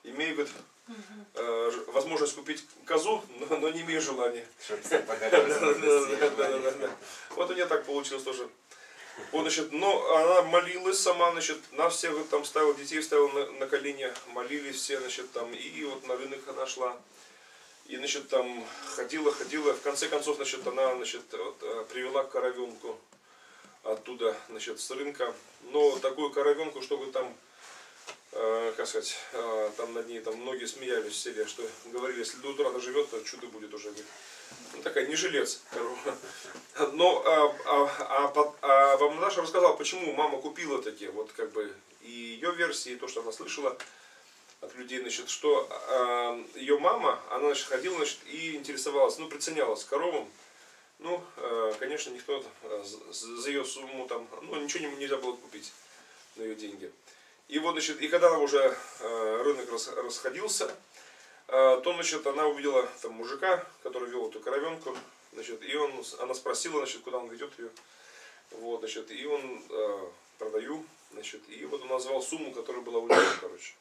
имею, говорит, э, ж- возможность купить козу, но, но не имею желания. Вот у нее так получилось тоже. Вот, значит, но она молилась сама, значит, на всех там ставила, детей ставила на, на колени, молились все, значит, там, и вот на рынок она шла. И, значит, там ходила, ходила, в конце концов, значит, она, значит, вот, э, привела коровенку оттуда, значит, с рынка. Но такую коровенку, чтобы там, э, как сказать, э, там над ней там многие смеялись в что говорили, если до утра доживет, то чудо будет уже. Ну, такая, не жилец корова. Но а, а, а, а вам Наташа рассказала, почему мама купила такие, вот как бы и ее версии, и то, что она слышала от людей, значит, что а, ее мама, она значит, ходила значит, и интересовалась, ну, приценялась коровам. Ну, э, конечно, никто э, за- ее сумму там, ну, ничего не- нельзя было купить на ее деньги. И вот, значит, и когда уже э, рынок рас- расходился, то, значит, она увидела там мужика, который вел эту коровенку, значит, и он, она спросила, значит, куда он ведет ее. Вот, значит, и он э, продаю, значит, и вот он назвал сумму, которая была у него, короче.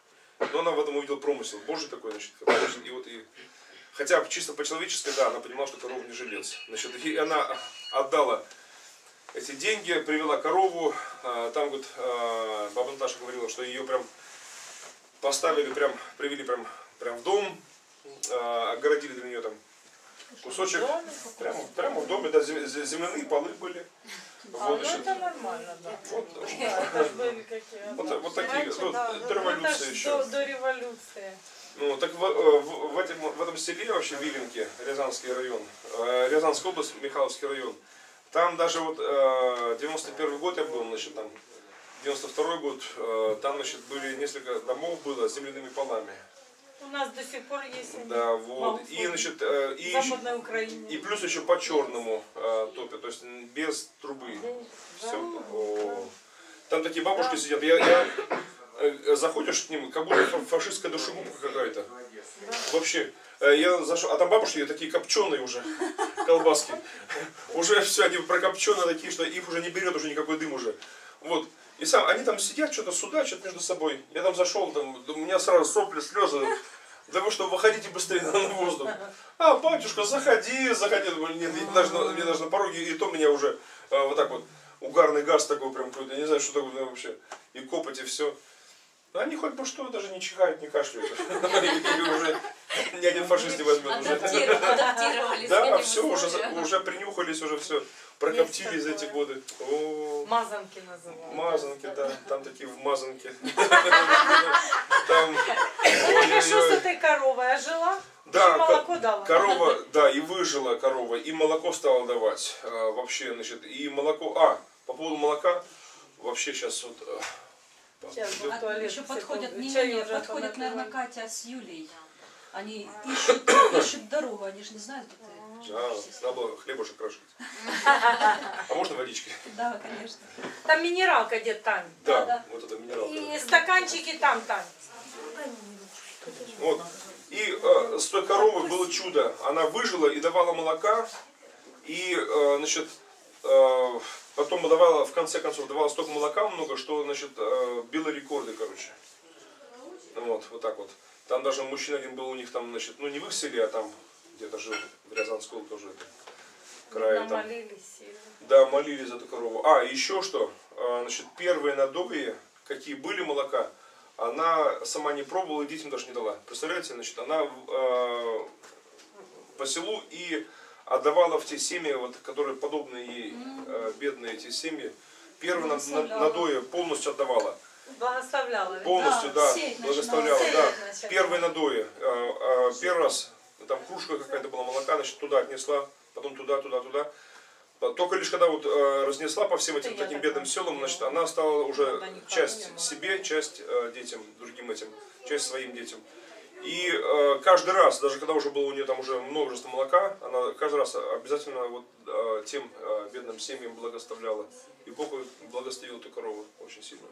Но она в этом увидела промысел Божий такой, значит, который, значит, и вот и Хотя чисто по-человечески, да, она понимала, что корова не жилец. Значит, и она отдала эти деньги, привела корову. а, Там, вот, а, баба Наташа говорила, что ее прям поставили, прям, привели прям, прям в дом, а, огородили для нее там кусочек. Прямо, прямо в доме, да, зем- зем- земляные полы были. А, Вот, ну это нормально, да. вот, вот, вот такие, Раньше, ну, да, до революции ж еще. До, до революции. Ну, так в, э, в, в этом, в этом селе вообще Виленки, Рязанский район, э, Рязанская область, Михайловский район, там даже вот э, 91 год я был, значит, там, 92 год, э, там, значит, были несколько домов было с земляными полами. У нас до сих пор есть. Да, вот. И, значит, э, и, и плюс еще по черному э, топят, то есть без трубы. Всё. О. Там такие бабушки сидят. Я, я заходишь к ним, как будто фа- фашистская душегубка какая-то. Вообще. Э, Я зашел, а там бабушки такие копченые уже, колбаски. Уже все, они прокопченые такие, что их уже не берет уже никакой дым уже. Вот. И сам, они там сидят, что-то судачат между собой. Я там зашел, там, у меня сразу сопли, слезы. Да вы что, выходите быстрее на воздух. А, батюшка, заходи, заходи. Нет, мне даже, на- мне даже на пороге, и то меня уже а, вот так вот, угарный газ такой прям какой-то, я не знаю, что такое вообще. И копоть, и все. Они хоть бы что, даже не чихают, не кашляют. (laughs) Или уже ни один фашист не возьмет уже. Адаптировались. (laughs) Да, все, уже, принюхались, уже все. Прокоптили за эти годы. Мазанки называют. мазанки, да, там такие вмазанки. (laughs) Там, Ну, что с этой коровой? А жила? Да, молоко дала. Корова, да, и выжила корова, и молоко стала давать. А, вообще, значит, и молоко. А, по поводу молока, вообще сейчас вот. Сейчас А туалет еще подходят, не, не, не, подходят, наверное, Катя с Юлей. Они ищут, (coughs) ищут дорогу, они же не знают, где ты. А, надо было хлебушек крошить. (laughs) А можно водички? Да, конечно. Там минералка где Тань. Да, да. вот это минералка. И стаканчики там, Тань. Вот. И э, с той коровой было чудо. Она выжила и давала молока. И, э, значит, э, потом давала, в конце концов, давала столько молока много, что, значит, э, била рекорды, короче. Вот, вот так вот. Там даже мужчина один был у них там, значит, ну не в их селе, а там где-то жил, в Рязанской тоже крае там. Да, молились за эту корову. А, еще что, А, значит, первые надои, какие были молока, она сама не пробовала и детям даже не дала. Представляете, значит, она э, по селу и отдавала в те семьи, вот, которые подобны ей, э, бедные эти семьи, первые на- на- Благословляла. надои полностью отдавала. Благословляла. Полностью, Да, да, благословляла, начинала. да. Начинала. Первые надои. Э, э, Первый раз, там кружка какая-то была молока, значит, туда отнесла, потом туда, туда, туда. Только лишь когда вот э, разнесла по всем этим Это таким так бедным селам, значит, она стала уже часть себе, часть э, детям, другим этим, часть своим детям. И э, каждый раз, даже когда уже было у нее там уже множество молока, она каждый раз обязательно вот э, тем э, бедным семьям благословляла. И Бог благословил эту корову очень сильно.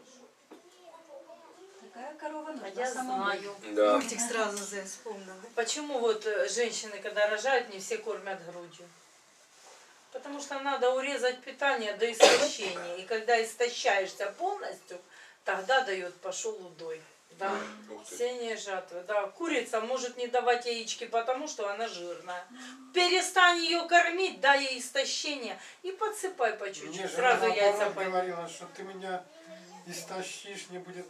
Такая корова А нужна я самому. знаю. Да. Мультик сразу вспомнила. Почему вот э, женщины, когда рожают, не все кормят грудью? Потому что надо урезать питание до истощения. И когда истощаешься полностью, тогда дает пошел удой. Да. Сение жатвы. Да. Курица может не давать яички, потому что она жирная. Перестань ее кормить, дай ей истощение. И подсыпай по чуть-чуть. Сразу яйца пойдут. говорила, что ты меня истощишь, не будет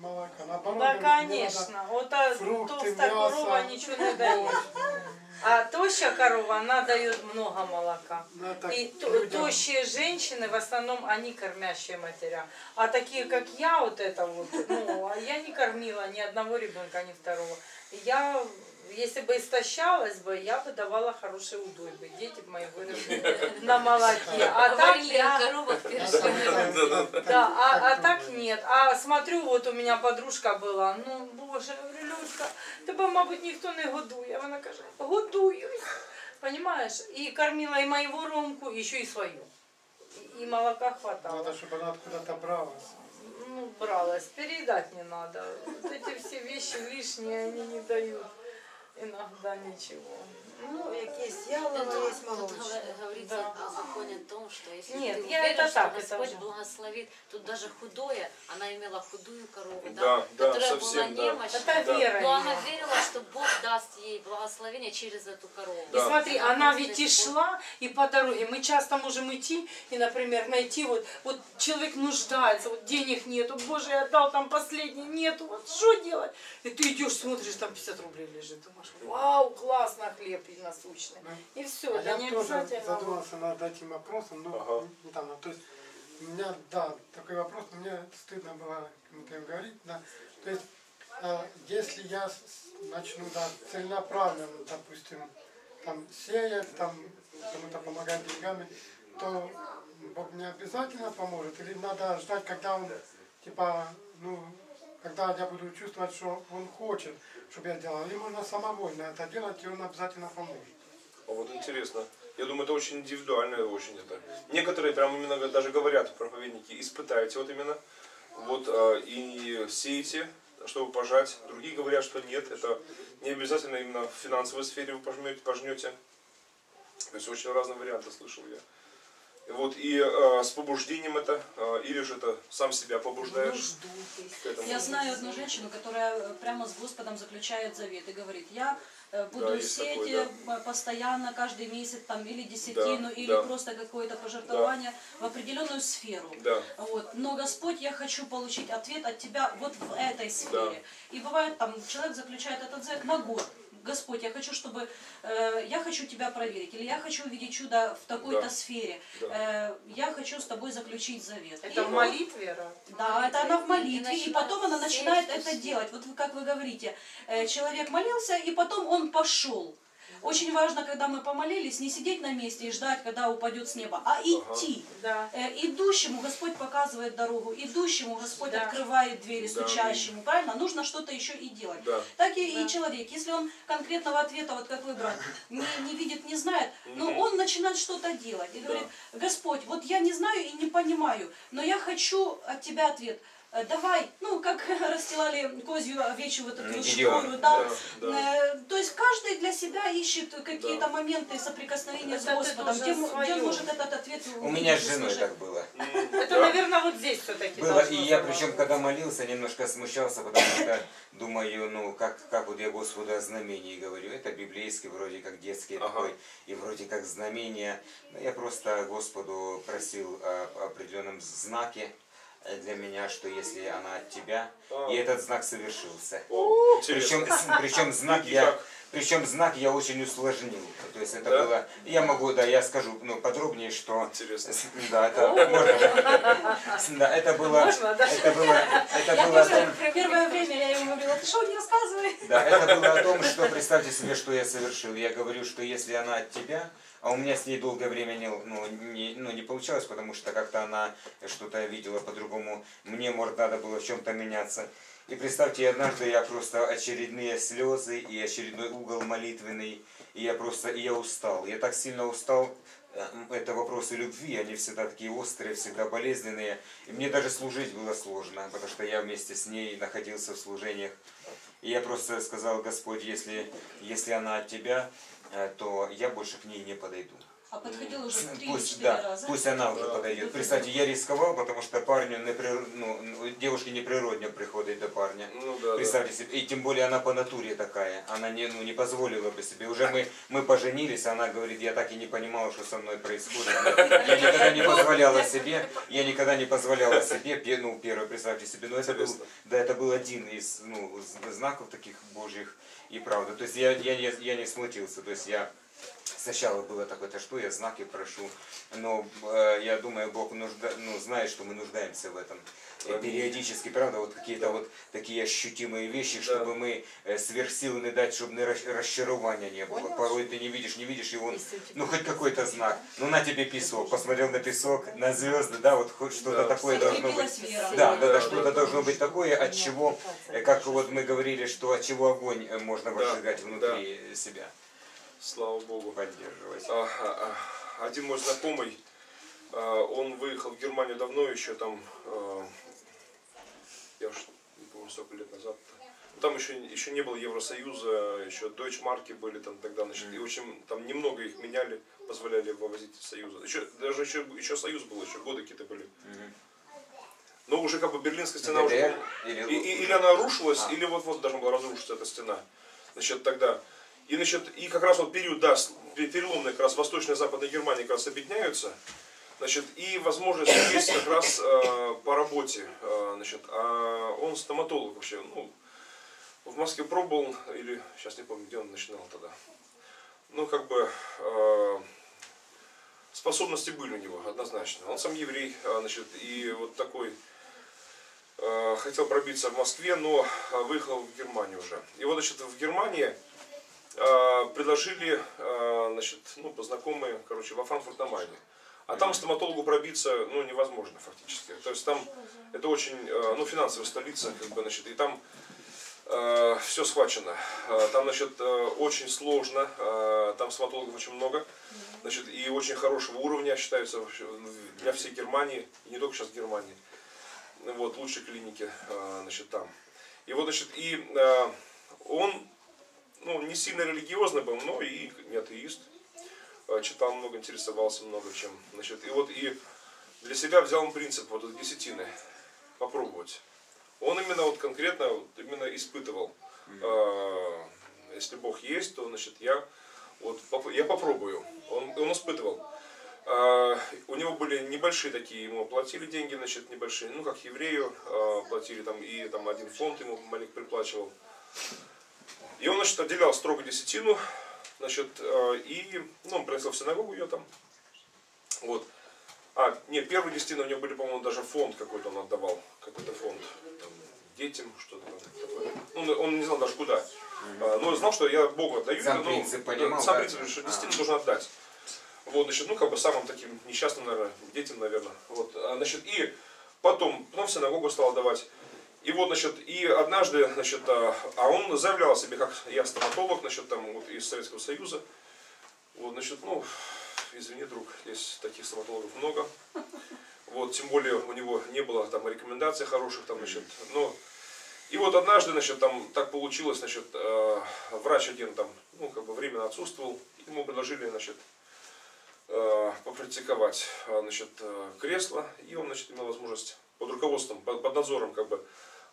молока. Наоборот, Да, конечно. Вот а фрукты, толстая мясо, корова ничего не дает. (laughs) А тощая корова, она дает много молока. И то- тощие женщины, в основном, они кормящие матеря. А такие, как я, вот это вот, ну, а я не кормила ни одного ребенка, ни второго. Я, если бы истощалась бы, я бы давала хороший удой бы. Дети бы мои выросли на молоке. А так я... перешли. так- Да, а, а так нет. А смотрю, вот у меня подружка была, ну, боже, я говорю, Людка, тебе, мабуть, ніхто не годує. Вона каже, годуюсь. Понимаешь? И кормила и моего Ромку, еще и свою. И, и молока хватало. Надо, чтобы она откуда-то бралась. Ну, бралась. Переедать не надо. Вот эти все вещи лишние, они не дают иногда ничего. Ну, якісь ялова, є молочне. говор- говорится о законе о том, что если Нет, ты я уверен, это что так, это Господь уже. благословит, тут даже худое, она имела худую корову, да, Да, да, которая совсем, была да. немощная, Это Да. вера. но она верила, что Бог даст ей благословение через эту корову. И Да. смотри, Она ведь и шла, и по дороге. Мы часто можем идти и, например, найти вот, вот человек нуждается, вот денег нету, боже, я отдал там последний, нету, вот что делать? И ты идешь, смотришь, там 50 рублей лежит, думаешь, вау, классно, хлеб и насущный. И все, А да я не тоже обязательно. задумался над этим вопросом, но Ага. недавно. То есть у меня, да, такой вопрос, но мне стыдно было кому-то говорить, да. То есть, э, если я начну, да, целенаправленно, допустим, там, сеять, там, кому-то помогать деньгами, то Бог мне обязательно поможет? Или надо ждать, когда он, типа, ну, когда я буду чувствовать, что он хочет, чтобы я делал, или можно самовольно это делать, и он обязательно поможет. А вот интересно. Я думаю, это очень индивидуально, очень это. Некоторые прям именно даже говорят, проповедники, испытайте вот именно, вот, а, и сеете, чтобы пожать. Другие говорят, что нет, это не обязательно именно в финансовой сфере вы пожмете, пожнете. То есть очень разные варианты слышал я. Вот и а, с побуждением это, а, или же это сам себя побуждаешь этому. Я знаю одну женщину, которая э, прямо с Господом заключает завет и говорит, я э, буду Да, сеять такое, э, постоянно, каждый месяц, там, или десятину, Да, или да. просто какое-то пожертвование в определенную сферу. Да. Вот. Но Господь, я хочу получить ответ от Тебя вот в этой сфере. И бывает, там, человек заключает этот завет на год. Господь, я хочу, чтобы э, я хочу тебя проверить, или я хочу увидеть чудо в такой-то Да. сфере. Да. Э, я хочу с тобой заключить завет. Это И в молитве, Ра? да, это она в И молитве, и, начинает потом она начинает это делать. Вот вы- как вы говорите, э, человек молился, и потом он пошел. Очень важно, когда мы помолились, не сидеть на месте и ждать, когда упадет с неба, а идти. Да. Э, Идущему Господь показывает дорогу, идущему Господь Да. открывает двери, Да. стучащему, правильно? Нужно что-то еще и делать. Да. Так и, и Да. человек, если он конкретного ответа, вот как вы, брат, не, не видит, не знает, но он начинает что-то делать и говорит, Господь, вот я не знаю и не понимаю, но я хочу от Тебя ответ. Э, давай, ну, как (laughs) расстилали козью овечью вот эту шкуру, да. Да, да. Э, То есть каждый для себя ищет какие-то моменты соприкосновения с Это ты Господом, где, где он может этот ответ У меня с женой так было. Это, да. наверное, вот здесь все-таки Было, и я причем, когда молился, немножко смущался, потому что думаю, ну, как, как вот я Господу о знамении говорю, это библейский, вроде как детский Ага. такой, и вроде как знамение. Я просто Господу просил о определенном знаке э, для меня, что если она от тебя, А. и этот знак совершился. О. Причем, причем знак я, причем знак я очень усложнил. То есть это Да? было, я могу, да, я скажу, ну, подробнее, что Интересно. да, это можно. Да, это было, Можно, да? это было, это было о том, Первое время я ему говорила, ты что, не рассказывай. да, это было о том, что представьте себе, что я совершил. Я говорю, что если она от тебя, а у меня с ней долгое время не, ну, не, ну, не получалось, потому что как-то она что-то видела по-другому. Мне, может, надо было в чем-то меняться. И представьте, однажды я просто очередные слезы и очередной угол молитвенный, и я просто, и я устал. Я так сильно устал, э, это вопросы любви, они всегда такие острые, всегда болезненные. И мне даже служить было сложно, потому что я вместе с ней находился в служениях. И я просто сказал, Господь, если, если она от тебя, то я больше к ней не подойду. А подходил уже Пусть, да, раза. пусть она уже подойдет. Представьте, я рисковал, потому что парню не ну, ну, девушке неприродно приходить до парня. Ну да, да. Представьте себе, и тем более она по натуре такая, она не, ну, не позволила бы себе. Уже мы, мы поженились, она говорит, я так и не понимала, что со мной происходит. (laughs) Я никогда не позволяла себе, я никогда не позволяла себе, ну, первое, представьте себе, но это был, да, это был один из ну, знаков таких божьих и правда. То есть я, я, не, я не смутился, то есть я Сначала было такое, то что я знаки прошу, но э, я думаю, Бог нужда, ну, знает, что мы нуждаемся в этом. Э, периодически, правда, вот какие-то вот такие ощутимые вещи, чтобы мы э, сверхсилы не дать, чтобы не рас- расчарования не было. Порой ты не видишь, не видишь, и он, ну хоть какой-то знак, ну на тебе песок, посмотрел на песок, на звезды, да, вот хоть что-то Да. такое должно быть. Вера. Да, да, да, Да, что-то да. должно быть такое, от чего, э, как вот мы говорили, что от чего огонь э, можно возжигать внутри себя, Слава Богу. поддерживать. А, а, а, Один мой знакомый, а, он выехал в Германию давно, еще там, а, я уж не помню, сколько лет назад. Там еще, еще не было Евросоюза, еще Deutschmarки были там тогда, значит, и очень там немного их меняли, позволяли вывозить из Союза. Еще, даже еще, еще Союз был, еще годы какие-то были. Но уже как бы Берлинская стена уже... ГДР И- или и- или она рушилась, А. или вот-вот должна была разрушиться эта стена. Значит, тогда. И, значит, и как раз вот период, да, переломный, как раз Восточная и Западная Германия как раз объединяются. Значит, и возможность есть как раз э, по работе. э, значит, а он стоматолог вообще. Ну, в Москве пробовал, или сейчас не помню, где он начинал тогда. Ну, как бы э, способности были у него, однозначно. Он сам еврей, а, значит, и вот такой э, хотел пробиться в Москве, но э, выехал в Германию уже. И вот, значит, в Германии э, предложили, э, значит, ну, знакомые, короче, во Франкфурт на Майне. А там стоматологу пробиться, ну, невозможно фактически. То есть там это очень, э, ну, финансовая столица, как бы, значит, и там все схвачено. Э, Там, значит, э, очень сложно, э, там стоматологов очень много, значит, и очень хорошего уровня считаются для всей Германии, и не только сейчас Германии. Вот, лучшие клиники, э, значит, там. И вот, значит, и э, он, ну, не сильно религиозный был, но и не атеист. Э, Читал много, интересовался много чем. Значит, и вот и для себя взял он принцип вот этой десятины. Попробовать. Он именно вот конкретно вот именно испытывал. э, Если Бог есть, то значит я вот я попробую. Он, он испытывал. А, У него были небольшие такие, ему платили деньги, значит, небольшие, ну, как еврею а, платили, там, и там один фонд ему маленько приплачивал. И он, значит, отделял строго десятину, значит, а, и, ну, он приносил в синагогу ее там. Вот. А, нет, первые десятины у него были, по-моему, даже фонд какой-то он отдавал, какой-то фонд, там, детям, что-то такое. Ну, он не знал даже куда. А, Но знал, что я Богу отдаю. Сам ну, принцип да, понимал, Сам да? принцип, что А. десятину должен отдать. Вот, значит, ну, как бы самым таким несчастным, наверное, детям, наверное. Вот, а, значит, и потом, потом в синагогу стал давать. И вот, значит, и однажды, значит, а, а он заявлял о себе, как я стоматолог, значит, там, вот, из Советского Союза. Вот, значит, ну, извини, друг, здесь таких стоматологов много. Вот, тем более у него не было там рекомендаций хороших, там, значит, но и вот однажды, значит, там так получилось, значит, э, врач один там, ну, как бы временно отсутствовал, ему предложили, значит, э, попрактиковать, э, значит, кресло, и он, значит, имел возможность под руководством, под, под надзором, как бы,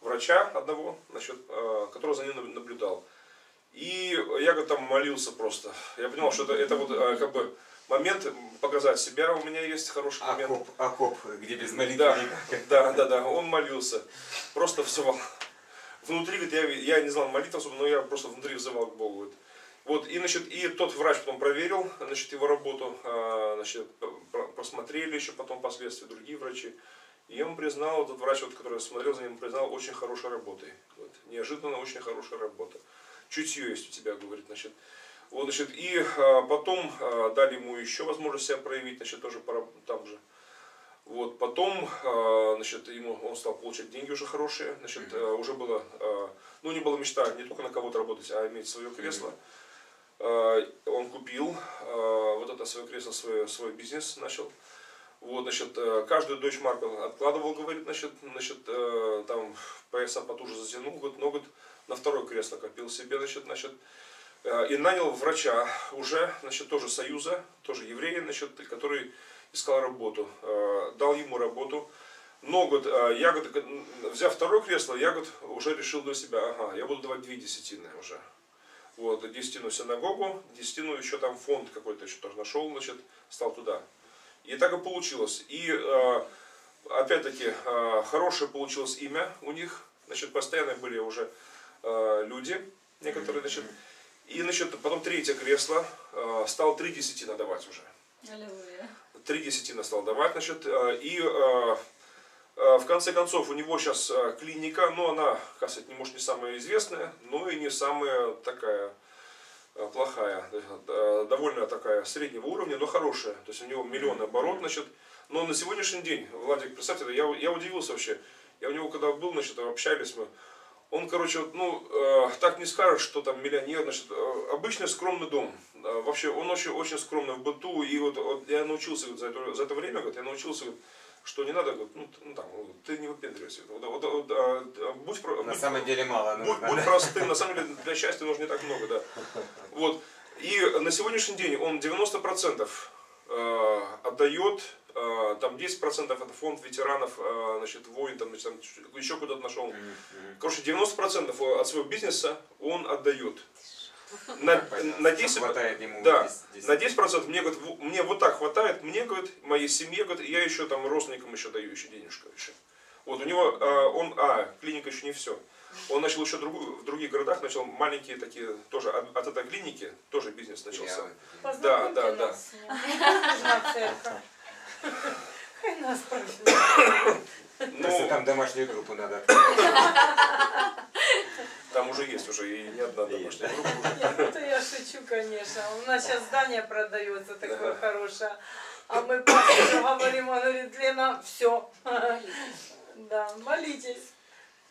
врача одного, значит, э, который за ним наб- наблюдал. И я говорит, там молился просто. Я понимал, что это, это вот э, как бы момент показать себя. У меня есть хороший момент. Окоп, где без молитвы Да, да, да, да, он молился. Просто взывал. Внутри, говорит, я, я не знал молитв особо, но я просто внутри взывал к Богу. говорит. Вот, и, значит, и тот врач потом проверил, значит, его работу, а, значит, про- просмотрели еще потом впоследствии другие врачи. И он признал, этот врач, вот, который смотрел за ним, признал очень хорошей работой. Вот, неожиданно очень хорошая работа. Чутье есть у тебя, говорит, значит. Вот, значит, и а, потом а, дали ему еще возможность себя проявить, значит, тоже пора- там же. Вот, потом, а, значит, ему, он стал получать деньги уже хорошие, значит, а, уже было, а, ну, не была мечта не только на кого-то работать, а иметь свое кресло. А, Он купил вот это свое кресло, свой, свой бизнес начал. Вот, значит, э, каждую дочь Марка откладывал, говорит, значит, значит, э, там пояса потуже затянул, говорит, но, говорит, на второе кресло копил себе, значит, значит, э, и нанял врача уже, значит, тоже союза, тоже еврея, значит, который искал работу, дал ему работу. Но, э, я, к- взяв второе кресло, я, говорит, уже решил для себя, ага, я буду давать две десятины уже. Вот, десятину синагогу, десятину еще там фонд какой-то еще тоже нашел, значит, стал туда. И так и получилось. И э, опять-таки э, хорошее получилось имя у них. Значит, постоянно были уже э, люди, некоторые, значит. И, значит, потом третье кресло стал три десятина давать уже. Аллилуйя. Три десятина стал давать, значит. И в конце концов у него сейчас клиника, но она, как сказать, не может не самая известная, но и не самая такая плохая, э, довольно такая среднего уровня, но хорошая. То есть у него миллион оборот, значит. Но на сегодняшний день, Владик, представьте, я, я удивился вообще. Я у него когда был, значит, общались мы. Он, короче, вот, ну, э, так не скажешь, что там миллионер, значит, э, обычный скромный дом. Э, вообще, он очень, очень скромный в быту. И вот, вот я научился вот, за, это, за это время, говорит, я научился, вот, что не надо, ну, ну, там, ты не выпендривайся. Вот, вот, вот, а, а, будь, На будь- самом деле мало Будь, нужно. будь да? простым, на самом деле для счастья нужно не так много, да. Вот. И на сегодняшний день он 90% э, отдает, э, там 10% это фонд ветеранов, э, значит, войн, там, значит, там еще куда-то нашел. Короче, 90% от своего бизнеса он отдает. На, Понятно. на 10, Хватает ему да, 10 на 10% мне, говорит, в- мне вот так хватает, мне, говорит, моей семье, говорит, и я еще там родственникам еще даю еще денежку еще. Вот у него, э, он, а, клиника еще не все. Он начал еще другую, в других городах, начал маленькие такие, тоже от, от этой клиники, тоже бизнес начался. Познакомьте да, да. нас Ну, там домашнюю группу надо открыть. (laughs) там уже есть уже и не одна домашняя группа. (laughs) Нет, это я шучу, конечно. У нас сейчас здание продается такое хорошее. А мы пастору говорим, он говорит, Лена, все. (laughs) Да, молитесь.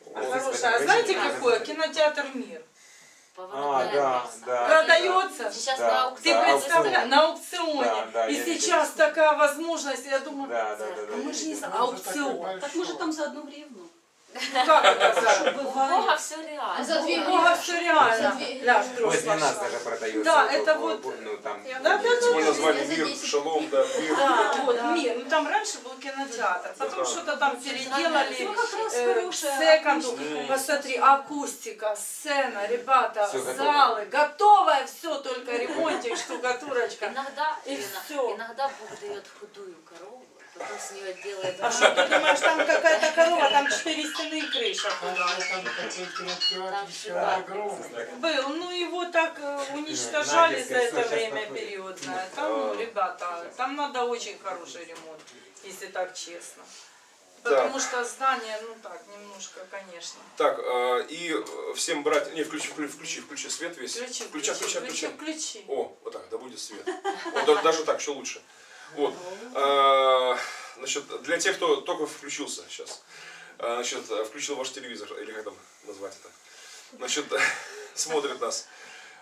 Здесь Хорошее. А знаете магазине какое? Кинотеатр Мир. А, да, да. Продается. Сейчас Да. на Ты Да, аукционе. представляешь, на аукционе. Да, да, И сейчас такая возможность, я думаю, Да, да, да, да. а мы же не же такой аукцион. Так может там за одну гривну? Как это. Бога все реально. за две У Бога все реально. Ляж дрожь пошла. даже продается. Да, это вот, Ну, там. Да, да, да. Мы назвали мир, 10. шалом, да, мир. Да, вот, мир. Ну там раньше был кинотеатр, потом что-то там переделали. Ну, как раз э, секонду. Посмотри, акустика, сцена, ребята, залы, готовое все, только ремонтик, штукатурочка. Иногда, И иногда Бог дает худую корову, потом с нее делает А что ты думаешь, там какая-то корова, там четыре стены и крыша. Был, ну его так э, уничтожали за это время периодное. Там, ну, ребята, там надо очень хороший ремонт, если так честно. Потому что здание, ну так, немножко, конечно. Так, э, и всем брать, не, включи, включи, включи, включи свет весь. Включи, включи, включай, включи, включи. включи. О, вот так, да будет свет. Да- даже так, еще лучше. Вот. А, Значит, для тех, кто только включился сейчас, а, значит, э, включил ваш телевизор, или как там назвать это, значит, (laughs) смотрит нас.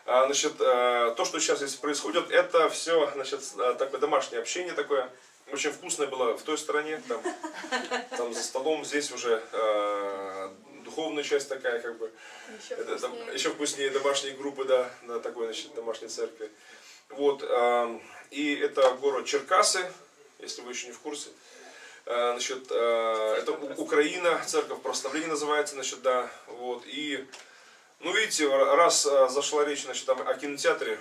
А, Значит, э, то, что сейчас здесь происходит, это все, значит, э, такое домашнее общение такое. Очень вкусная была в той стороне, там, там за столом, здесь уже э, духовная часть такая, как бы. Это, там, еще вкуснее домашние группы, да, на такой, значит, домашней церкви. Вот, э, и это город Черкасы, если вы еще не в курсе. Э, значит, э, это У- Украина, церковь прославления называется, значит, да, вот, и, ну, видите, раз э, зашла речь, значит, там, о кинотеатре,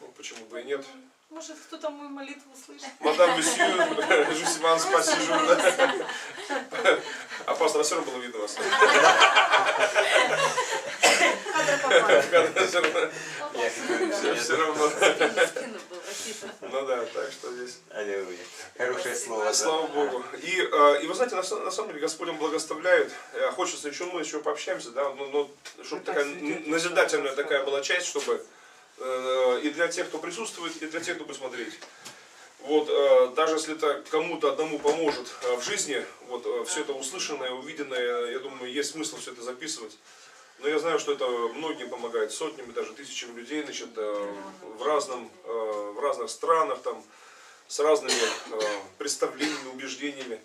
ну, почему бы и нет, Может, кто-то мою молитву слышит? Мадам Месью, (laughs) Жусиман, спасибо. Да? А пастора все равно было видно вас. Все равно. Все равно. Ну да, так что здесь. Аллилуйя. Хорошее слово. Слава Богу. И, э, и вы знаете, на, са- на самом деле Господь Он благословляет. Э, Хочется еще мы еще пообщаемся, да, но, но чтобы такая назидательная такая была часть, чтобы э, и для тех, кто присутствует, и для тех, кто будет смотреть. Вот, даже если это кому-то одному поможет в жизни, вот все это услышанное, увиденное, я думаю, есть смысл все это записывать. Но я знаю, что это многим помогает, сотнями, даже тысячам людей, значит, э, в, разном, э, в разных странах, там, с разными э, представлениями, убеждениями.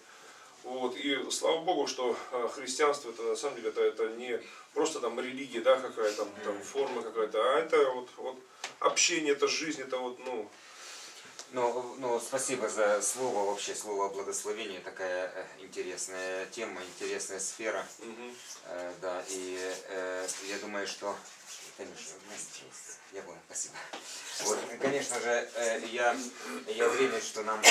Вот. И слава Богу, что христианство это на самом деле это, это не просто там религия, да, какая-то там, там форма какая-то, а это вот, вот общение, это жизнь, это вот, ну, Ну, ну, спасибо за слово, вообще слово благословения, такая э, интересная тема, интересная сфера. мгм. Э, да, и э, я думаю, что... Конечно, я понял, спасибо. Вот, конечно же, э, я, я уверен, что нам,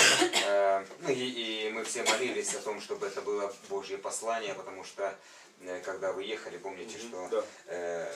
э, ну и, и мы все молились о том, чтобы это было Божье послание, потому что, э, когда вы ехали, помните, Мгм, что да. э,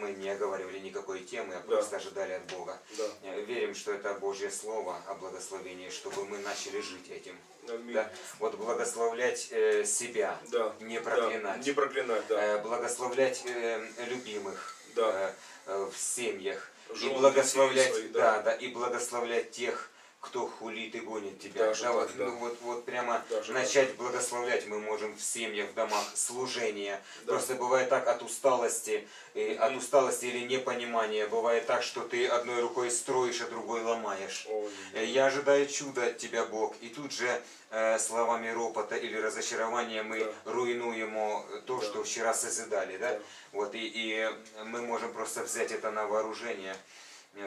мы не оговаривали никакой темы, а Да. просто ожидали от Бога. да, Э, Верим, что это Божье Слово о благословении, чтобы мы начали жить этим. аминь. Да? Вот благословлять э, себя, Да, не да, проклинать. не проклинать, да, Э, благословлять э, любимых Да. э, э, в семьях. Жен, и благословлять, своих, да. да. Да, и благословлять тех, кто хулит и гонит тебя. Даже Да, так, вот, да. ну, вот, вот прямо Даже начать благословлять мы можем в семьях, в домах, служение. Да. Просто бывает так от усталости, и от усталости или непонимания. Бывает так, что ты одной рукой строишь, а другой ломаешь. Ой, Э, Я ожидаю чуда от тебя, Бог. И тут же э, словами ропота или разочарования мы Да. руинуем э, то, Да. что вчера созидали. Да? Да. Вот, и, и мы можем просто взять это на вооружение.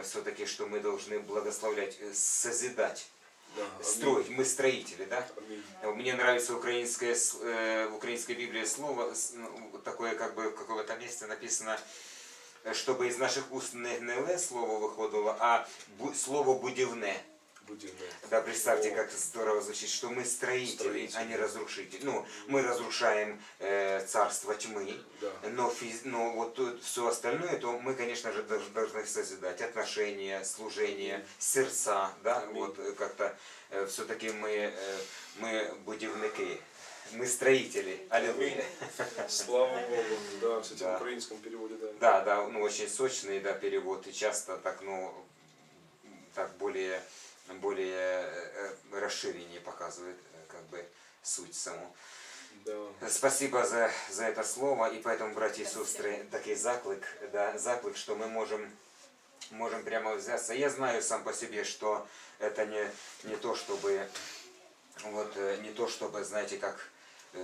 Все-таки, что мы должны благословлять, э, созидать, да, аминь. строить. Мы строители, да? Аминь. Мне нравится украинское, э, в украинской Библии слово, ну, такое как бы в каком-то месте написано, э, чтобы из наших уст не гниле слово выходило, а слово будівне. Да. Представьте, как здорово звучит, что мы строители, Строители. а не разрушители. Ну, мы разрушаем э, царство тьмы, Да. но, физ- но вот все остальное, то мы, конечно же, должны созидать отношения, служение, сердца, да, Аминь. вот э, как-то все-таки мы, э, мы будівники, мы строители. Аллилуйя. Слава Богу, да, кстати, Да. в украинском переводе, да. Да, да, ну очень сочный, да, перевод, и часто так, ну, так более, более э, э, расширение показывает, э, как бы, суть саму. Да. Спасибо за, за это слово, и поэтому, братья и сестры, такой заклик, да, заклик, что мы можем, можем прямо взяться. Я знаю сам по себе, что это не, не то, чтобы, вот, не то, чтобы, знаете, как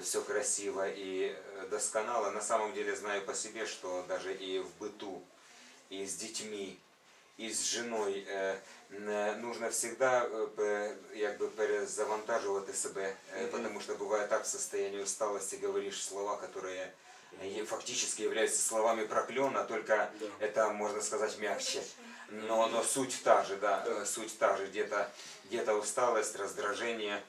все красиво и досконало. На самом деле знаю по себе, что даже и в быту, и с детьми, з жіною е, не- нужно всегда е, пе- якби перезавантажувати себе, Мгм. потому что бывает так в состоянии усталости говоришь слова, которые фактически являются словами проклена, только Да. это можно сказать мягче. Но, но суть та же, да, Да. э, суть та же, где-то где усталость, раздражение,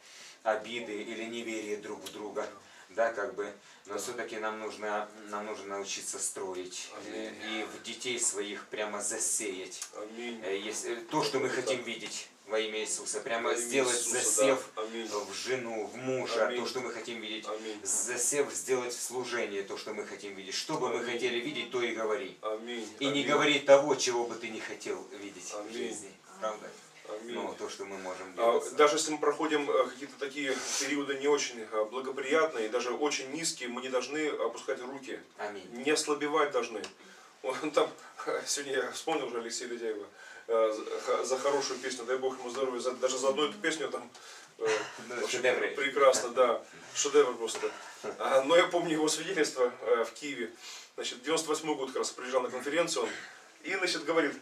обиды или неверие друг в друга, да, как бы, но все-таки нам нужно, нам нужно научиться строить э, Аминь. и в детей своих прямо засеять Аминь. э, если- то, что мы хотим видеть во имя Иисуса, прямо Во имя сделать Иисуса, засев да. Аминь. в жену, в мужа, Аминь. то, что мы хотим видеть, Аминь. засев сделать в служении, то, что мы хотим видеть, что бы мы Аминь. хотели видеть, то и говори. Аминь. И не Аминь. говори того, чего бы ты не хотел видеть в Аминь. жизни. Правда? Аминь. Ну, то, что мы можем А, делать. Даже если мы проходим э, какие-то такие периоды не очень э, благоприятные, даже очень низкие, мы не должны опускать руки, Аминь. не ослабевать должны. Он там, (laughs) сегодня я вспомнил уже Алексея Ледяева, э, за- хорошую песню, дай Бог ему здоровья, даже за одну эту песню там (laughs) Ну, шедевры. Прекрасно, да. Шедевр просто. А, Но я помню его свидетельство в Киеве. Значит, 98 год как раз приезжал на конференцию он. И, значит, говорит,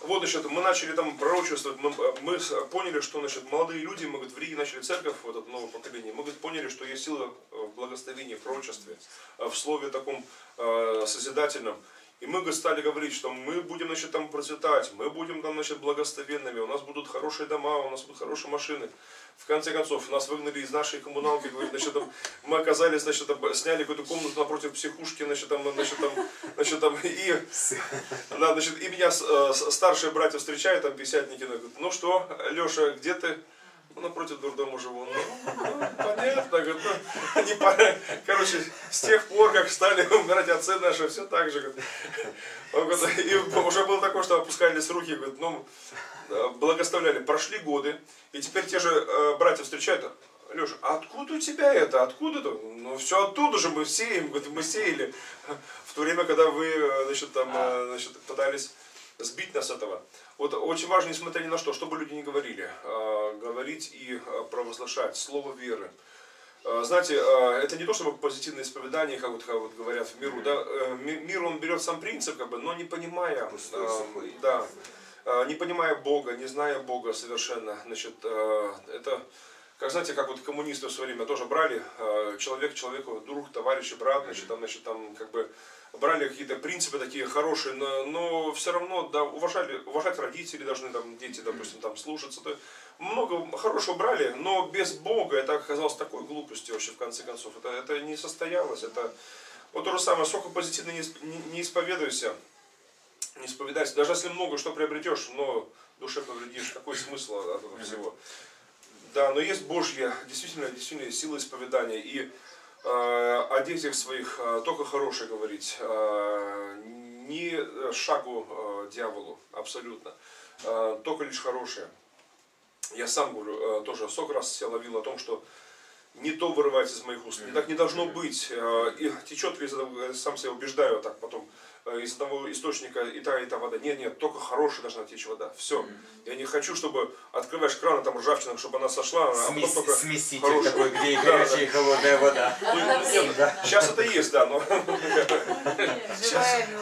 вот, значит, мы начали там пророчествовать, мы, мы поняли, что, значит, молодые люди, мы, говорит, в Риге начали церковь, вот это новое поколение, мы, говорит, поняли, что есть сила в благословении, в пророчестве, э, в слове таком э, созидательном. И мы стали говорить, что мы будем, значит, там процветать, мы будем там, значит, благословенными, у нас будут хорошие дома, у нас будут хорошие машины. В конце концов, нас выгнали из нашей коммуналки, говорит, значит, там, мы оказались, значит, там, сняли какую-то комнату напротив психушки, значит, там, значит, там, значит, там, и, да, значит, и меня э, старшие братья встречают, там, пятидесятники, говорят, ну что, Леша, где ты? Ну, напротив дурдома живу. Ну, ну, понятно, говорит, ну, по- короче, с тех пор, как стали умирать отцы наши, все так же, говорит. И уже было такое, что опускались руки, говорит, ну, благословляли. Прошли годы, и теперь те же э, братья встречают, Леша, а откуда у тебя это? Откуда это? Ну, все оттуда же мы сеем, говорит, мы сеяли. В то время, когда вы, э, значит, там, э, значит, пытались сбить нас этого. Вот очень важно, несмотря ни на что, что бы люди ни говорили, э, говорить и э, провозглашать слово веры. Э, Знаете, это не то, чтобы позитивное исповедание, как вот, как вот говорят в миру, да, э, ми- мир он берет сам принцип, как бы, но не понимая, Пустой, сухой. да, не понимая Бога, не зная Бога совершенно, значит, это, как знаете, как вот коммунисты в свое время тоже брали человек человеку, друг, товарищ, брат, значит, там, значит, там, как бы, брали какие-то принципы такие хорошие, но, но все равно, да, уважали, уважать родителей должны, там, дети, допустим, там, слушаться, то много хорошего брали, но без Бога это оказалось такой глупостью вообще в конце концов. Это, это не состоялось. Это вот то же самое, сколько позитивно не, не, не исповедуйся, не исповедайся. Даже если много что приобретешь, но душе повредишь, какой смысл от этого всего? Да, но есть Божья, действительно, действительно сила исповедания. И о детях своих э, только хорошее говорить. Э, ни шагу э, дьяволу, абсолютно. Э, только лишь хорошее. Я сам говорю, э, тоже сколько раз себя ловил о том, что не то вырывается из моих уст. Не так не должно быть. Э, И течет ли из этого, я сам себя убеждаю так потом, э, из одного источника и та, и та вода. Нет, нет, только хорошая должна течь вода. Все. Я не хочу, чтобы открываешь кран, а там ржавчина, чтобы она сошла, а потом Смес- только Смеситель хорошая. такой, где и горячая, и холодная вода. Ну, сейчас это есть, да, но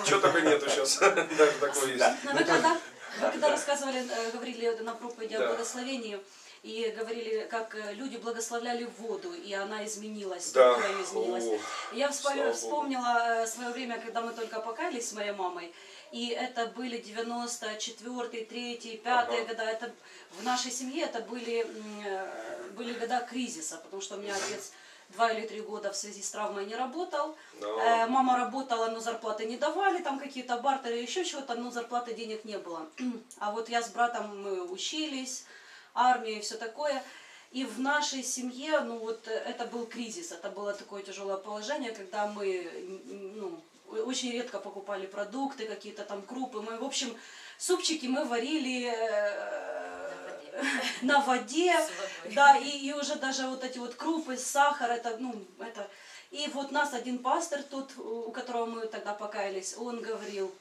что только нету сейчас. (laughs) Даже такое есть. Вы когда, рассказывали, э, говорили на проповеди о благословении, и говорили, как э, люди благословляли воду, и она изменилась, Да. структура изменилась. О, Я вспомнила, вспомнила свое время, когда мы только покаялись с моей мамой, и это были 94 3 5 Ага. года. Это, в нашей семье это были, э, были года кризиса, потому что у меня отец два или три года в связи с травмой не работал. Да. Э, Мама работала, но зарплаты не давали, там какие-то бартеры, еще чего-то, но зарплаты денег не было. (clears throat) А вот я с братом мы учились, армия и все такое. И в нашей семье, ну вот э, это был кризис, это было такое тяжелое положение, когда мы, ну, очень редко покупали продукты, какие-то там крупы. Мы, в общем, супчики мы варили э, на воде, да, и, и уже даже вот эти вот крупы, сахар, это, ну, это... И вот нас один пастор тут, у которого мы тогда покаялись, он говорил,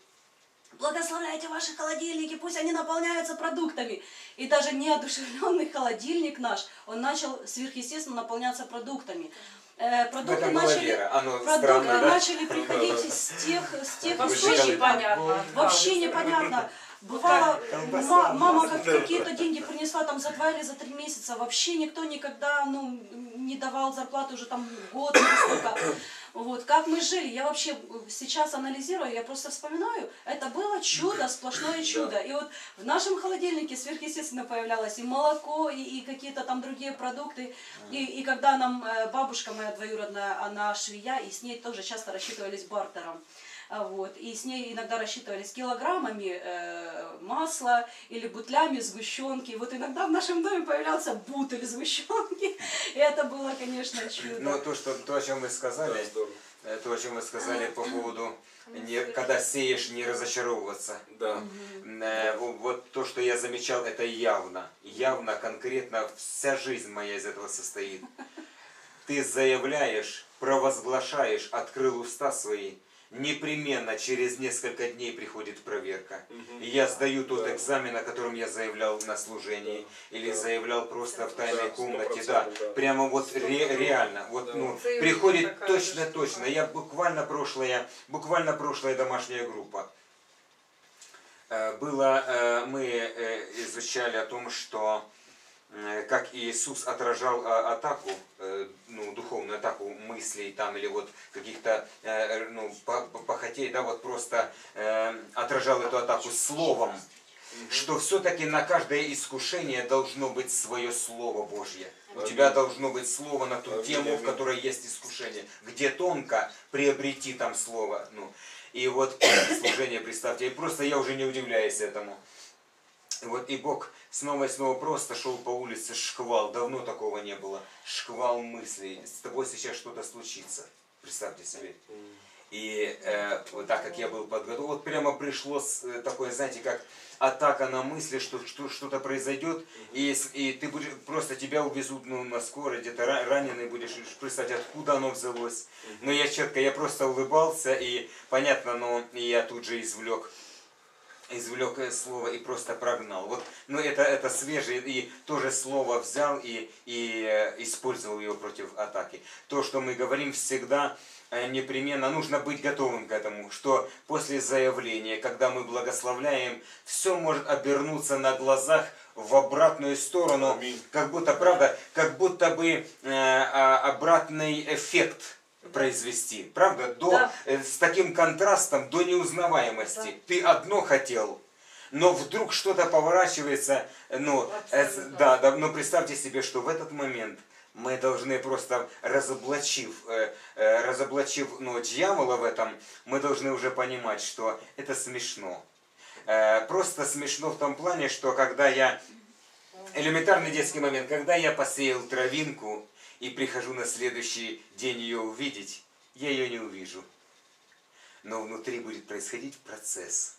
благословляйте ваши холодильники, пусть они наполняются продуктами. И даже неодушевленный холодильник наш, он начал сверхъестественно наполняться продуктами. Э, Продукты была начали, вера. Оно продукты странно, да? начали приходить из тех, из тех Вообще источников. непонятно. Вообще непонятно. Бывало, ма- мама как какие-то деньги принесла там за два или за три месяца. Вообще никто никогда ну, не давал зарплату уже там год или сколько. Вот, как мы жили, я вообще сейчас анализирую, я просто вспоминаю, это было чудо, сплошное чудо. И вот в нашем холодильнике сверхъестественно появлялось и молоко, и, и какие-то там другие продукты. И, и когда нам э, бабушка моя двоюродная, она швея, и с ней тоже часто рассчитывались бартером. А, Вот. И с ней иногда рассчитывались килограммами э, масла или бутлями сгущенки. Вот иногда в нашем доме появлялся бутыль сгущенки. (laughs) И это было, конечно, чудо. Ну, то, что, то, о чем вы Да, сказали, здорово. э, то, о чем вы сказали по поводу, не, когда сеешь, не разочаровываться. Да. Э, во- Вот то, что я замечал, это явно. Явно, конкретно, вся жизнь моя из этого состоит. (laughs) Ты заявляешь, провозглашаешь, открыл уста свои, непременно через несколько дней приходит проверка. И я сдаю тот Да. экзамен, о котором я заявлял на служении, или да. заявлял просто в тайной Да, комнате, 100%, да. да. Прямо вот ре- реально, вот Да. ну, приходит такая точно, же точно. Я буквально прошлая, буквально прошлая домашняя группа. Э, Было, э, мы э, изучали о том, что как Иисус отражал а, атаку, э, ну, духовную атаку мыслей там или вот каких-то э, ну, по- по- похотей, да, вот просто э, отражал эту атаку словом, что все-таки на каждое искушение должно быть свое Слово Божье. У тебя должно быть слово на ту тему, в которой есть искушение. Где тонко, приобрети там слово. Ну, и вот (coughs) служение, представьте, и просто я уже не удивляюсь этому. Вот и Бог снова и снова просто шел по улице шквал. Давно такого не было. Шквал мыслей. С тобой сейчас что-то случится. Представьте себе. И э, вот так как я был подготовлен, вот прямо пришло э, такое, знаете, как атака на мысли, что, что что-то произойдет, и, и ты будешь, просто тебя увезут ну, на скорой, где-то ра- раненый будешь представить, откуда оно взялось. Но я четко, я просто улыбался, и понятно, но я тут же извлек извлек э, слово и просто прогнал. Вот, ну это, это свежее, и тоже слово взял и, и э, использовал его против атаки. То, что мы говорим всегда, э, непременно нужно быть готовым к этому, что после заявления, когда мы благословляем, все может обернуться на глазах в обратную сторону, Аминь. как будто, правда, как будто бы э, а, обратный эффект произвести, правда, до, Да. э, с таким контрастом до неузнаваемости. Ты одно хотел, но вдруг что-то поворачивается, э, ну, э, да, да, но представьте себе, что в этот момент мы должны просто разоблачив, э, э, разоблачив ну, дьявола в этом, мы должны уже понимать, что это смешно. Э, Просто смешно в том плане, что когда я элементарный детский момент, когда я посеял травинку и прихожу на следующий день ее увидеть, я ее не увижу. Но внутри будет происходить процесс,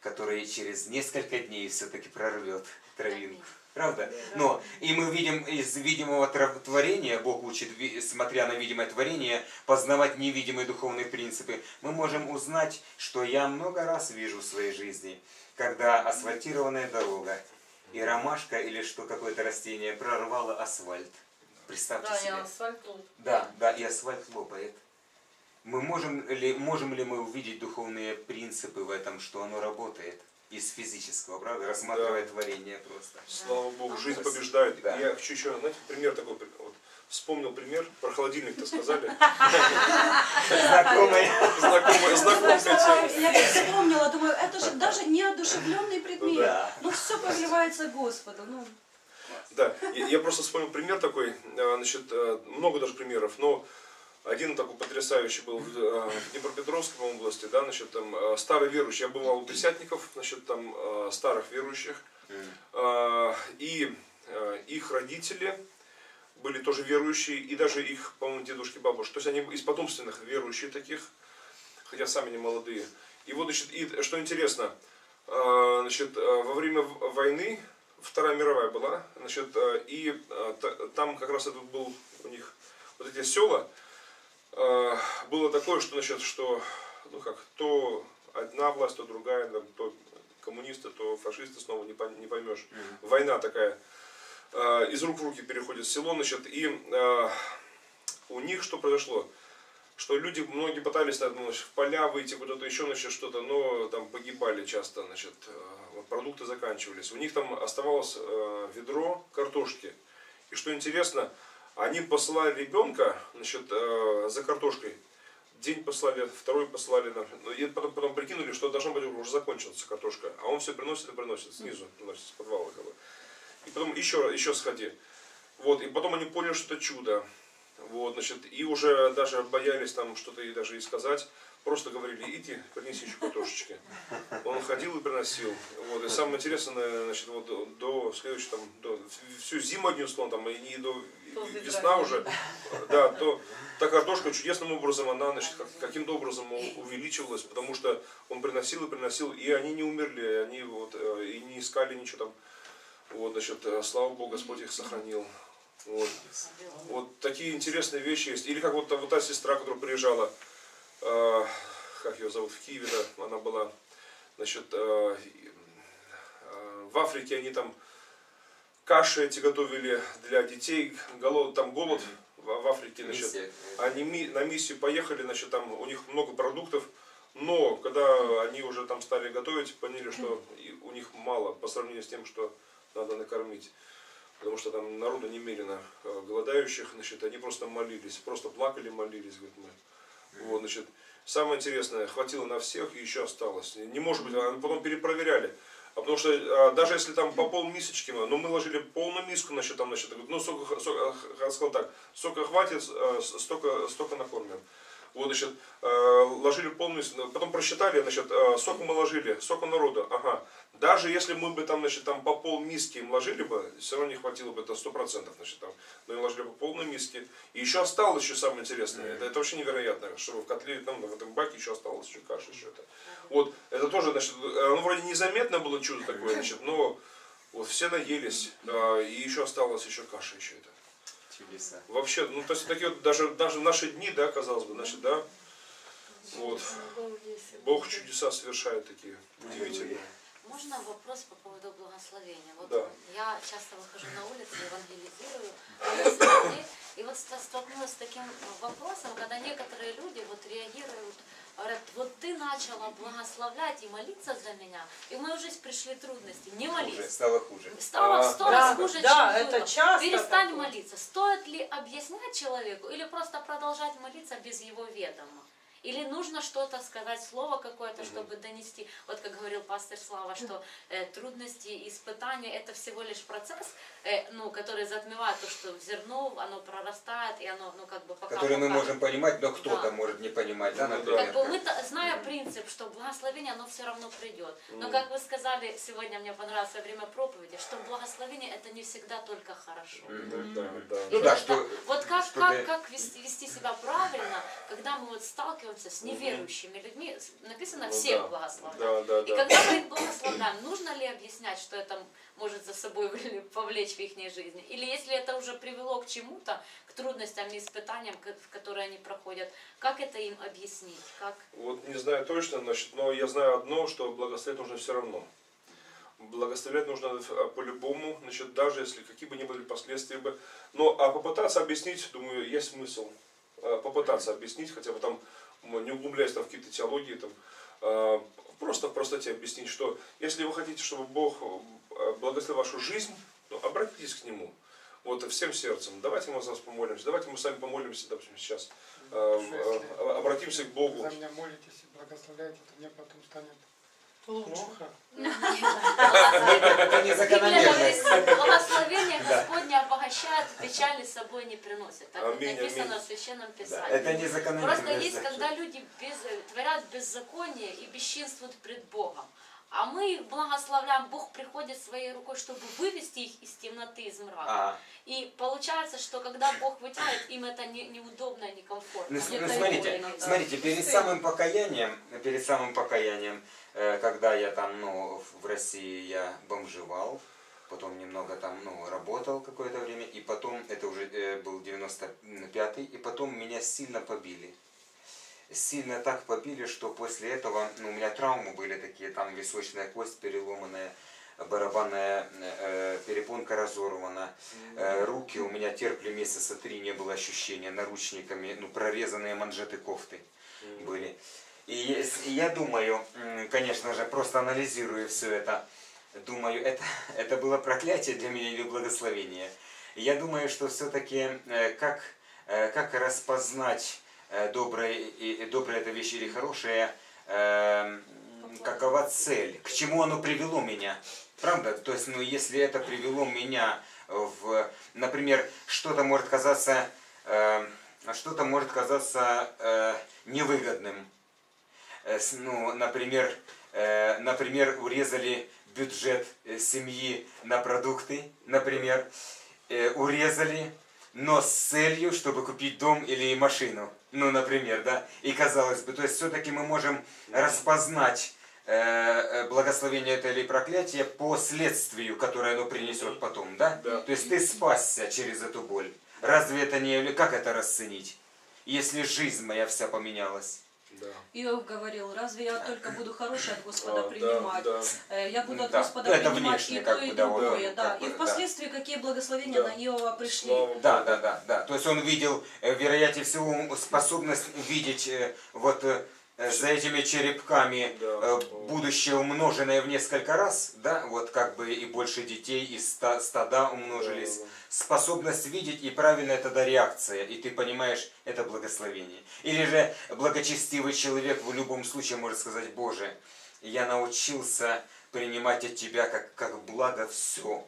который через несколько дней все-таки прорвет травинку. Правда? Но и мы видим из видимого творения, Бог учит, смотря на видимое творение, познавать невидимые духовные принципы. Мы можем узнать, что я много раз вижу в своей жизни, когда асфальтированная дорога, и ромашка или что какое-то растение прорвало асфальт. Представьте Да, себе. я асфальт тут. Да, да, и асфальт лопает. Мы можем ли, можем ли мы увидеть духовные принципы в этом, что оно работает из физического, правда, рассматривая Да. творение просто. Слава Богу, жизнь Спасибо. побеждает. Да. Я хочу еще, знаете, пример такой, вот, вспомнил пример, про холодильник-то сказали. Знакомый. Знакомая, знакомая тема. Я вспомнила, думаю, это же даже неодушевленный предмет. Да. Ну все повелевается Господу. Да, я, я просто вспомнил пример такой, э, значит, э, много даже примеров, но один такой потрясающий был в э, Днепропетровской области, да, значит, там э, старый верующий, я бывал у десятников, значит, там э, старых верующих, э, и э, их родители были тоже верующие, и даже их, по-моему, дедушки, бабушки, то есть они из потомственных верующих таких, хотя сами не молодые. И вот, значит, и, что интересно, э, значит, э, во время войны, Вторая мировая была, значит, э, и э, та- там как раз это был у них вот эти села, э, было такое, что, значит, что, ну как, то одна власть, то другая, там, то коммунисты, то фашисты, снова не, не поймешь. Война такая, из рук в руки переходит село, значит, и у них что произошло? Что люди, многие пытались там, ну, в поля выйти, куда-то еще, значит, что-то, но там погибали часто, значит, продукты заканчивались. У них там оставалось э, ведро картошки. И что интересно, они посылали ребенка, значит, э, за картошкой. День послали, второй послали. Ну, и потом, потом прикинули, что должна быть уже закончилась картошка. А он все приносит и приносит, снизу приносит, с подвала. Как бы. И потом еще, еще сходи. Вот, и потом они поняли, что это чудо. Вот, значит, и уже даже боялись там что-то и даже и сказать. Просто говорили, иди, принеси еще картошечки. Он ходил и приносил. Вот, и самое интересное, значит, вот до, следующего, там, до, всю зиму одним словом, там, и не до То весна уже, да, то та картошка чудесным образом, она, значит, как- каким-то образом увеличивалась, потому что он приносил и приносил, и они не умерли, они вот, э, и не искали ничего там. Вот, значит, э, слава Богу, Господь их сохранил. Вот. вот такие интересные вещи есть. Или как вот, та- вот та сестра, которая приезжала, как ее зовут, в Киеве, да, она была, значит, э, э, в Африке они там каши эти готовили для детей, голод, там голод в, Африке, значит, Миссия. они ми- на миссию поехали, значит, там у них много продуктов, но когда они уже там стали готовить, поняли, что у них мало по сравнению с тем, что надо накормить. Потому что там народу немерено э, голодающих, значит, они просто молились, просто плакали, молились, говорит, мы. Вот, значит, самое интересное, хватило на всех и еще осталось. Не может быть, а потом перепроверяли. А потому что а, даже если там по пол мисочки, ну мы ложили полную миску, значит, там, значит, ну сколько, сколько сказал так, сколько хватит, э, столько, столько накормим. Вот, значит, э, ложили полную, потом просчитали, значит, э, сколько мы ложили, сколько народу, ага. Даже если мы бы там, значит, там по пол миски им ложили бы, все равно не хватило бы, это сто процентов, значит, там. Но им ложили по полной миске. И еще осталось еще самое интересное, это, это вообще невероятно, что в котле, там, в этом баке еще осталось еще каша, еще это. Вот, это тоже, значит, оно вроде незаметно было чудо такое, значит, но вот все наелись, а, и еще осталось еще каша еще это. Чудеса. Вообще, ну, то есть такие вот даже, даже наши дни, да, казалось бы, значит, да, вот, Бог чудеса совершает такие удивительные. Можно вопрос по поводу благословения? Вот Да. я часто выхожу на улицу, евангелизирую, и вот столкнулась с таким вопросом, когда некоторые люди вот реагируют, говорят, вот ты начала благословлять и молиться за меня, и в мою жизнь пришли трудности, не Хуже, молись. стало хуже. Стало в А, сто да, раз хуже, да, чем это было. часто Перестань такое. молиться. Стоит ли объяснять человеку или просто продолжать молиться без его ведома? Или нужно что-то сказать, слово какое-то, чтобы донести. Вот как говорил пастор Слава, что э, трудности испытания это всего лишь процесс, э, ну, который затмевает то, что зерно, оно прорастает, и оно, ну, как бы пока... Который мы можем понимать, но кто-то Да. может не понимать, да, Ну, например. как бы мы, зная принцип, что благословение, оно все равно придет. Но как вы сказали, сегодня мне понравилось во время проповеди, что благословение это не всегда только хорошо. Да, да, да. Ну И да, вот что- как- вот как, что как, как вести, вести себя правильно, когда мы вот сталкиваемся с неверующими людьми, написано Ну всех да. благословлять. Да, да, И да. когда мы их благословляем, нужно ли объяснять, что это может за собой (laughs) повлечь в их жизни? Или если это уже привело к чему-то, к трудностям и испытаниям, ко- которые они проходят, как это им объяснить? Как... Вот не знаю точно, значит, но я знаю одно, что благословить нужно все равно. Благословлять нужно э, по-любому, значит, даже если какие бы ни были последствия бы. Но а попытаться объяснить, думаю, есть смысл. Э, Попытаться объяснить, хотя бы там, не углубляясь там в какие-то теологии, там, э, просто в простоте объяснить, что если вы хотите, чтобы Бог э, благословил вашу жизнь, ну, обратитесь к Нему. Вот всем сердцем. Давайте мы за вас помолимся. Давайте мы сами помолимся, допустим, сейчас. Э, э, Обратимся к Богу. За меня молитесь и благословляете, то мне потом станет. Плохо. Это не закономерность. благословение Господне обогащает, печали с собой не приносит. Так написано в Священном Писании. это не закономерность. Просто есть, когда люди творят беззаконие и бесчинствуют пред Богом. А мы их благословляем, Бог приходит своей рукой, чтобы вывести их из темноты, из мрака. А, И получается, что когда Бог вытягивает, им это не, неудобно, некомфортно. Ну, ну, это смотрите, смотрите, перед самым покаянием, перед самым покаянием, когда я там, ну, в- России я бомжевал, потом немного там, ну, работал какое-то время, и потом, это уже э, был 95-й, и потом меня сильно побили. Сильно так побили, что после этого, ну, у меня травмы были такие, там височная кость переломанная, барабанная э, перепонка разорвана, э, руки у меня терпли месяца три, не было ощущения, наручниками, ну, прорезанные манжеты кофты были. И, я думаю, конечно же, просто анализируя все это, думаю, это, (laughs) это было проклятие для меня или благословение. Я думаю, что все-таки как, э, как распознать э, доброе, и, доброе это вещь или хорошее, э, м, какова цель, к чему оно привело меня. Правда? То есть, ну, если это привело меня в, например, что-то может казаться, э, что-то может казаться э, невыгодным. Э, ну, например, э, например, урезали бюджет э, семьи на продукты, например, урезали, но с целью, чтобы купить дом или машину, ну, например, да, и казалось бы, то есть все-таки мы можем распознать благословение это или проклятие по следствию, которое оно принесет потом, да? Да. То есть ты спасся через эту боль. Разве это не... Как это расценить? Если жизнь моя вся поменялась. Да. Иов говорил, разве я только буду хорошее от Господа да, принимать? да. Э, Я буду от Да. Господа это принимать внешне, и то, и другое. да, И впоследствии какие благословения Да. на Иова пришли. Да, да, да, да. То есть он видел, э, вероятнее всего, способность видеть э, вот за этими черепками Да. э, будущее умноженное в несколько раз, да, вот как бы и больше детей, и ста- стада умножились. Да, да, Способность видеть и правильная тогда реакция, и ты понимаешь, это благословение. Или же благочестивый человек в любом случае может сказать, Боже, я научился принимать от Тебя как, как благо все.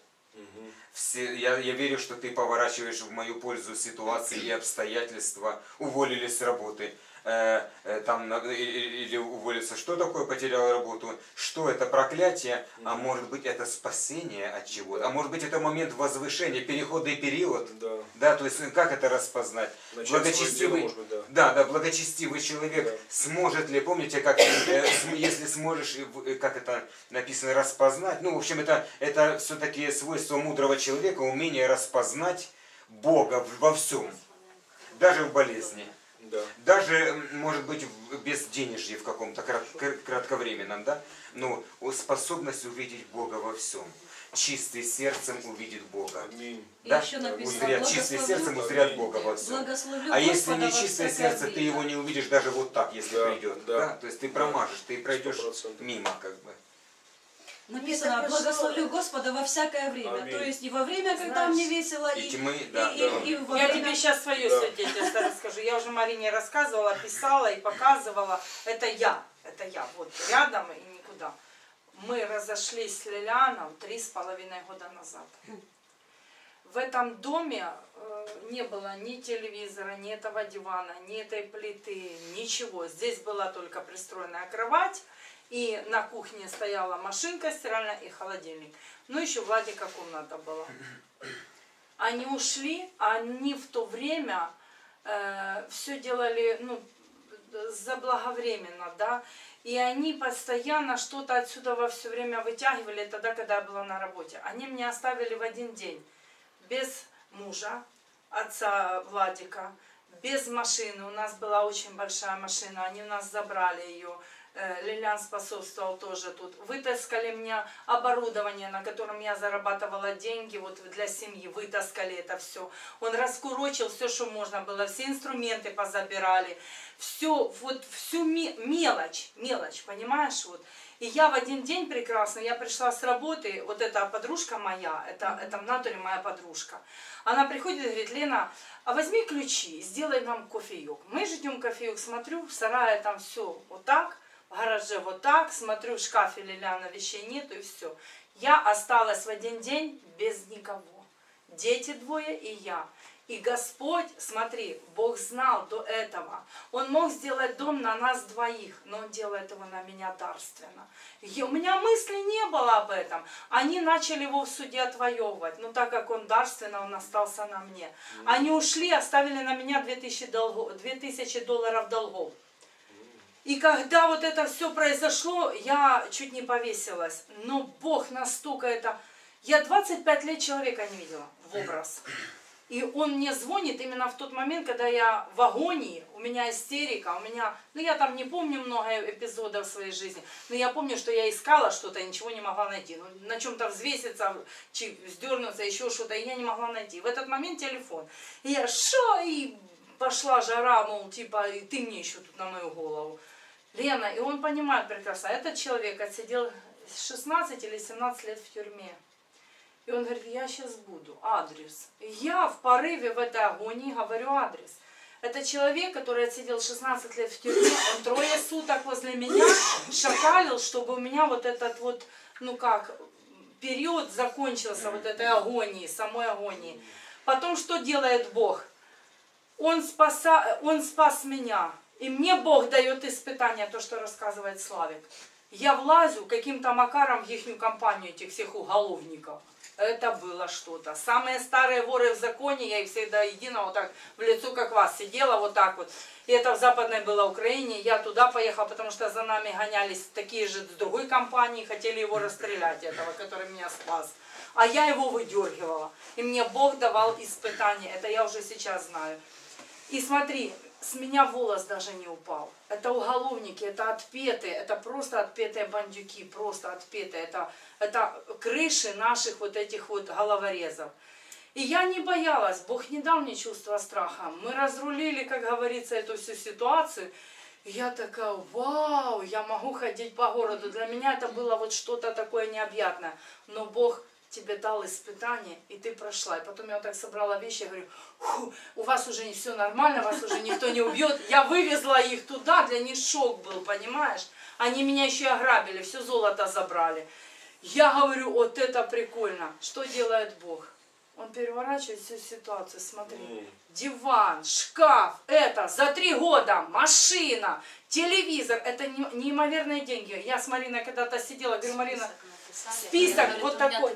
Все, я, я верю, что ты поворачиваешь в мою пользу ситуации и (clears throat) обстоятельства. Уволили с работы. Э, э, там, или уволиться. Что такое потерял работу? Что это проклятие? А может быть это спасение от чего-то? А может быть это момент возвышения, переходный период? Да. Да, то есть как это распознать? Начать дело, Благочестивый, может быть, да. да, да, благочестивый человек Да. сможет ли, помните, как, э, если сможешь, как это написано, распознать, ну, в общем, это, это все-таки свойство мудрого человека, умение распознать Бога во всем, даже в болезни. Да. Даже, может быть, в безденежье в каком-то крат- кр- кратковременном, да? Но способность увидеть Бога во всем. Чистый сердцем увидит Бога. Аминь. И Да? еще написано, Узрят, чистый благословлю- сердцем узрят Бога во всем. А если не чистое сердце, ты его не увидишь даже вот так, если Да, придет. да. Да. То есть ты промажешь, ты пройдешь 100%. мимо как бы. Написано, благословлю. Господа во всякое время. Аминь. То есть и во время, когда Знаешь, мне весело, И и, тьмы, и, да, и- да. и во Я время... тебе сейчас свое Да. свидетельство расскажу. Я уже Марине рассказывала, писала и показывала. Это я. Это я. Вот рядом и никуда. Мы разошлись с Лилианом три с половиной года назад. В этом доме э, не было ни телевизора, ни этого дивана, ни этой плиты, ничего. Здесь была только пристроенная кровать, и на кухне стояла машинка стиральная и холодильник. Ну, еще Владика комната была. Они ушли, они в то время все делали, ну, заблаговременно, да, и они постоянно что-то отсюда во все время вытягивали, тогда, когда я была на работе. Они меня оставили в один день без мужа, отца Владика, без машины. У нас была очень большая машина, они у нас забрали ее. Э, Лилиан способствовал тоже тут. Вытаскали мне оборудование, на котором я зарабатывала деньги вот для семьи. Вытаскали это все. Он раскурочил все, что можно было. Все инструменты позабирали. Все, вот всю ме- мелочь, мелочь, понимаешь? Вот. И я в один день прекрасно, я пришла с работы, вот эта подружка моя, это, это в натуре моя подружка. Она приходит и говорит, Лена, а возьми ключи, сделай нам кофеек. Мы ждем кофеек, смотрю, в сарае там все вот так, в гараже вот так, смотрю, в шкафе Лилиана вещей нету и все. Я осталась в один день без никого. Дети двое и я. И Господь, смотри, Бог знал до этого. Он мог сделать дом на нас двоих, но Он делает его на меня дарственно. И у меня мысли не было об этом. Они начали его в суде отвоевывать. Но так как он дарственно, он остался на мне. Они ушли, оставили на меня 2000, долгов, 2000 долларов долгов. И когда вот это все произошло, я чуть не повесилась. Но Бог настолько это... Я 25 лет человека не видела в образ. И он мне звонит именно в тот момент, когда я в агонии, у меня истерика, у меня, ну я там не помню много эпизодов в своей жизни, но я помню, что я искала что-то ничего не могла найти. Ну, на чем-то взвеситься, сдернуться, еще что-то, и я не могла найти. В этот момент телефон. И я шо, и пошла жара, мол, типа, и ты мне еще тут на мою голову. Лена, и он понимает прекрасно, этот человек отсидел 16 или 17 лет в тюрьме. И он говорит, я сейчас буду, адрес. Я в порыве в этой агонии говорю адрес. Это человек, который отсидел 16 лет в тюрьме, он трое суток возле меня шакалил, чтобы у меня вот этот вот, ну как, период закончился вот этой агонии, самой агонии. Потом что делает Бог? Он, спаса, он спас меня. И мне Бог дает испытание, то, что рассказывает Славик. Я влазю каким-то макаром в их компанию, этих всех уголовников. Это было что-то. Самые старые воры в законе, я их всегда едино вот так в лицо, как вас, сидела вот так вот. И это в Западной было Украине. Я туда поехала, потому что за нами гонялись такие же с другой компании, хотели его расстрелять, этого, который меня спас. А я его выдергивала. И мне Бог давал испытания. Это я уже сейчас знаю. И смотри, с меня волос даже не упал. Это уголовники, это отпетые, это просто отпетые бандюки, просто отпетые. Это, это крыши наших вот этих вот головорезов. И я не боялась, Бог не дал мне чувства страха. Мы разрулили, как говорится, эту всю ситуацию. Я такая, вау, я могу ходить по городу. Для меня это было вот что-то такое необъятное. Но Бог тебе дал испытание, и ты прошла. И потом я вот так собрала вещи, я говорю, «Фу, у вас уже не все нормально, вас уже никто не убьет. Я вывезла их туда, для них шок был, понимаешь? Они меня еще и ограбили, все золото забрали. Я говорю, вот это прикольно. Что делает Бог? Он переворачивает всю ситуацию, смотри. Диван, шкаф, это за три года, машина, телевизор, это не- неимоверные деньги. Я с Мариной когда-то сидела, говорю, Марина. Список Говорит, вот такой.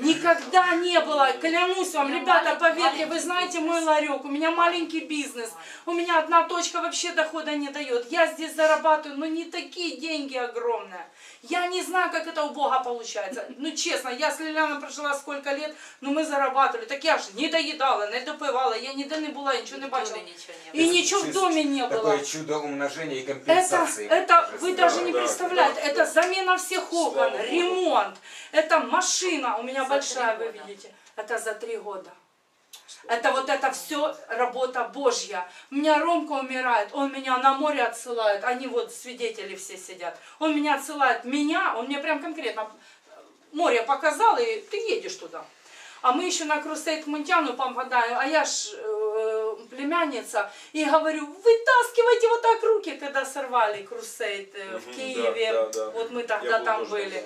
никогда, не было, клянусь вам, ребята, поверьте, вы знаете бизнес. мой ларек, у меня маленький бизнес, у меня одна точка вообще дохода не дает, я здесь зарабатываю, но не такие деньги огромные. Я не знаю, как это у Бога получается. Ну, честно, я с Лилианой прожила сколько лет, но мы зарабатывали. Так я ж не доедала, не допивала, я ніде не була, нічого не бачила. ничего не И ничего в доме не было. Такое чудо умножения и Это, компенсации. это вы даже не представляете, да, это да. замена всех окон, ремонт, это машина у меня За большая, вы видите, это за три года. Это вот это все работа Божья. У меня Ромка умирает, он меня на море отсылает, они вот свидетели все сидят. Он меня отсылает, меня, он мне прям конкретно море показал, и ты едешь туда. А мы еще на Крусейд Мунтяну попадаем, а я ж э, племянница, и говорю, вытаскивайте вот так руки, когда сорвали Крусейд э, в Киеве. да, да, да. Вот мы Я тогда был там были.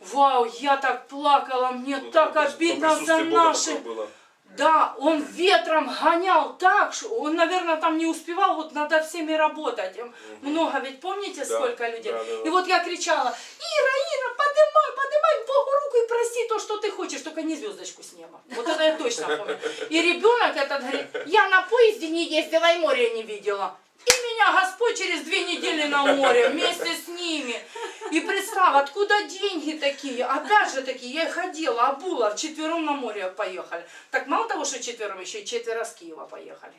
Вау, я так плакала, мне Ну, так обидно за наши... было. Да, он ветром гонял так, что он, наверное, там не успевал, вот надо всеми работать. Много ведь, помните, Да, сколько людей? да, да, да. И вот я кричала, Ира, Ира, поднимай, поднимай Богу руку и проси то, что ты хочешь, только не звездочку с неба. Вот это я точно помню. И ребенок этот говорит, я на поезде не ездила и море не видела. И меня Господь через две недели на море вместе с ними. И представь, откуда деньги такие? Опять же таки, я ходила, обула, вчетвером на море поехали. Так мало того, что четвером, еще и четверо с Киева поехали.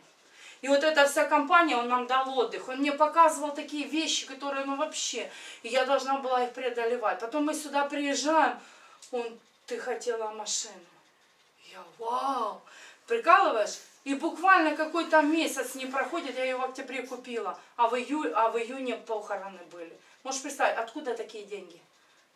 И вот эта вся компания, он нам дал отдых. Он мне показывал такие вещи, которые, ну вообще, и я должна была их преодолевать. Потом мы сюда приезжаем, он, ты хотела машину. Я, вау, прикалываешь? И буквально какой-то месяц не проходит, я ее в октябре купила, а в, июль, а в июне похороны были. Можешь представить, откуда такие деньги?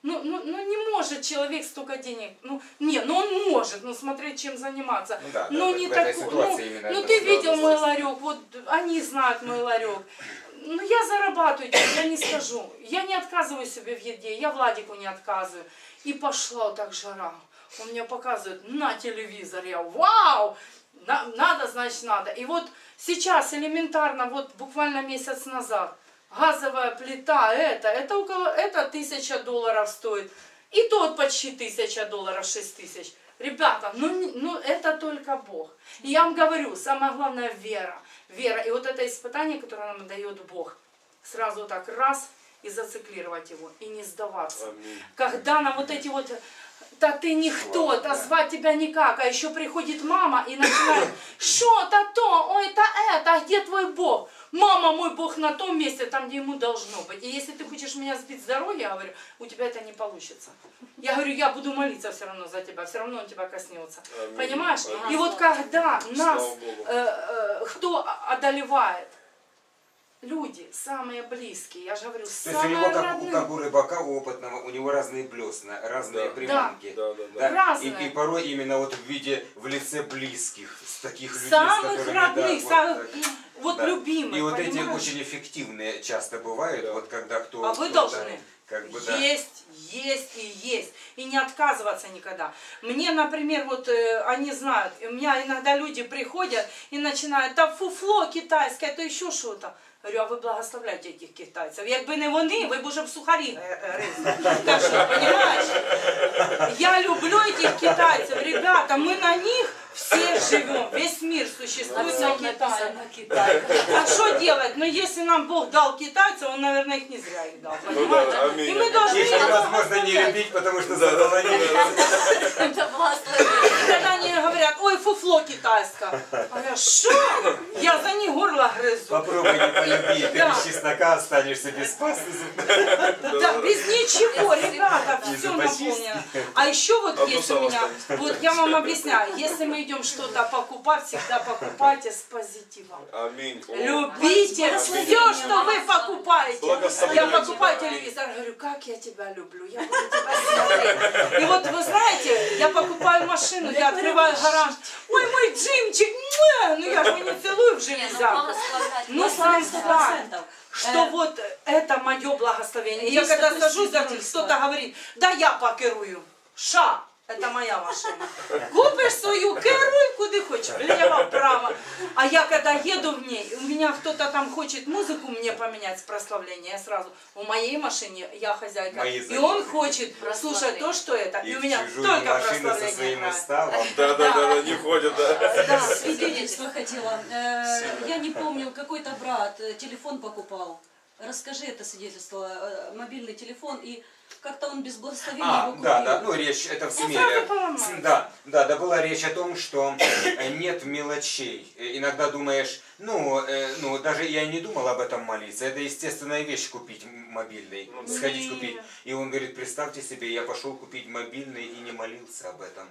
Ну, ну, ну не может человек столько денег. Ну, не, ну он может, ну смотреть, чем заниматься. Ну да, да, ну не ситуации Ну, ну ты видел мой ларек, вот они знают мой ларек. Ну я зарабатываю, я не скажу. Я не отказываю себе в еде, я Владику не отказываю. И пошла вот так жара. Он мне показывает на телевизор, я вау! На- надо, значит, надо. И вот сейчас элементарно, вот буквально месяц назад, газовая плита, это, это около, это тысяча долларов стоит. И тот почти тысяча долларов, шесть тысяч. Ребята, ну, ну это только Бог. И я вам говорю, самое главное вера. Вера. И вот это испытание, которое нам дает Бог. Сразу так раз и зациклировать его. И не сдаваться. Аминь. Когда нам вот эти вот да ты никто, да. звать тебя никак, а еще приходит мама и (coughs) начинает, что-то то, ой, это это, а где твой Бог? Мама, мой Бог на том месте, там, где ему должно быть. И если ты хочешь меня сбить с дороги, я говорю, у тебя это не получится. Я говорю, я буду молиться все равно за тебя, все равно он тебя коснется. Аминь. Понимаешь? Аминь. И вот когда нас, э, э, кто одолевает? Люди, самые близкие, я же говорю, То есть у самые него, как, у- родные. как у рыбака опытного, у него разные блесна, разные Да. приманки. Да, да, да. Да? Разные. И, и порой именно вот в виде, в лице близких, с таких людей, с самых которыми, родных, да, самых, вот, так. вот Да. любимых, И вот эти понимаешь? очень эффективные часто бывают, Да. вот когда кто... А вы кто, должны да, как бы, да. есть, есть и есть. И не отказываться никогда. Мне, например, вот э, они знают, и у меня иногда люди приходят и начинают, там фуфло китайское, то еще что-то. Говорю, а ви благословляйте этих китайців. Якби не вони, ви б уже б сухарі ризли. Понимаешь? Я люблю этих китайцев, ребята, мы на них все живем, весь мир На существует на всем Китае. написано Китай. А что делать? Ну, если нам Бог дал китайцев, он, наверное, их не зря их дал, Ну понимаете? да, аминь. И мы должны Их это невозможно не любить, потому что Да, да, да, да, да. Это когда они говорят, ой, фуфло китайское. А я, что? Я за них горло грызу. Попробуй не полюби, ты Да. без чеснока останешься без пасты. Да, без ничего, ребята, все наполнено. А еще вот есть у меня, вот я вам объясняю, если мы идем что-то покупать, всегда покупайте с позитивом. Аминь. Любите все, что вы покупаете. Я покупаю телевизор, говорю, как я тебя люблю, я буду тебя смотреть. И вот вы знаете, я покупаю машину, я открываю гараж, ой, мой джимчик, ну я же его не целую в ну железяку. Ну, да. процентов. Что вот это мое благословение. Я Есть когда такое сажусь кто-то говорит, да я покерую. Ша, это моя машина. (laughs) Купишь свою, керуй куда хочешь, влево, вправо. А я когда еду в ней, у меня кто-то там хочет музыку мне поменять с прославления, я сразу, в моей машине я хозяйка. Мои И он хочет слушать то, что это. И, И у меня только прославление своим играет. (laughs) да, да, да, не ходят, да. Да, свидетельство хотела. Э, Я не помню, какой-то брат э, телефон покупал. Расскажи это свидетельство, э, мобильный телефон, и как-то он без благословения А, его купил. да, да, ну речь это в смере. поломалась. Да, да, да, была речь о том, что э, нет мелочей. Э, Иногда думаешь, ну, э, ну, даже я не думал об этом молиться. Это естественная вещь купить мобильный, Ну да. сходить купить. И он говорит, представьте себе, я пошел купить мобильный и не молился об этом.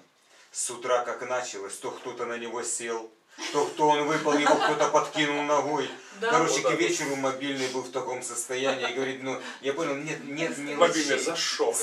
С утра как началось, то кто-то на него сел, то кто он выпал, его кто-то подкинул ногой. Да. Короче, Вот к вечеру мобильный был в таком состоянии. И говорит, ну, я понял, нет, нет Мобильный мелочей. зашел.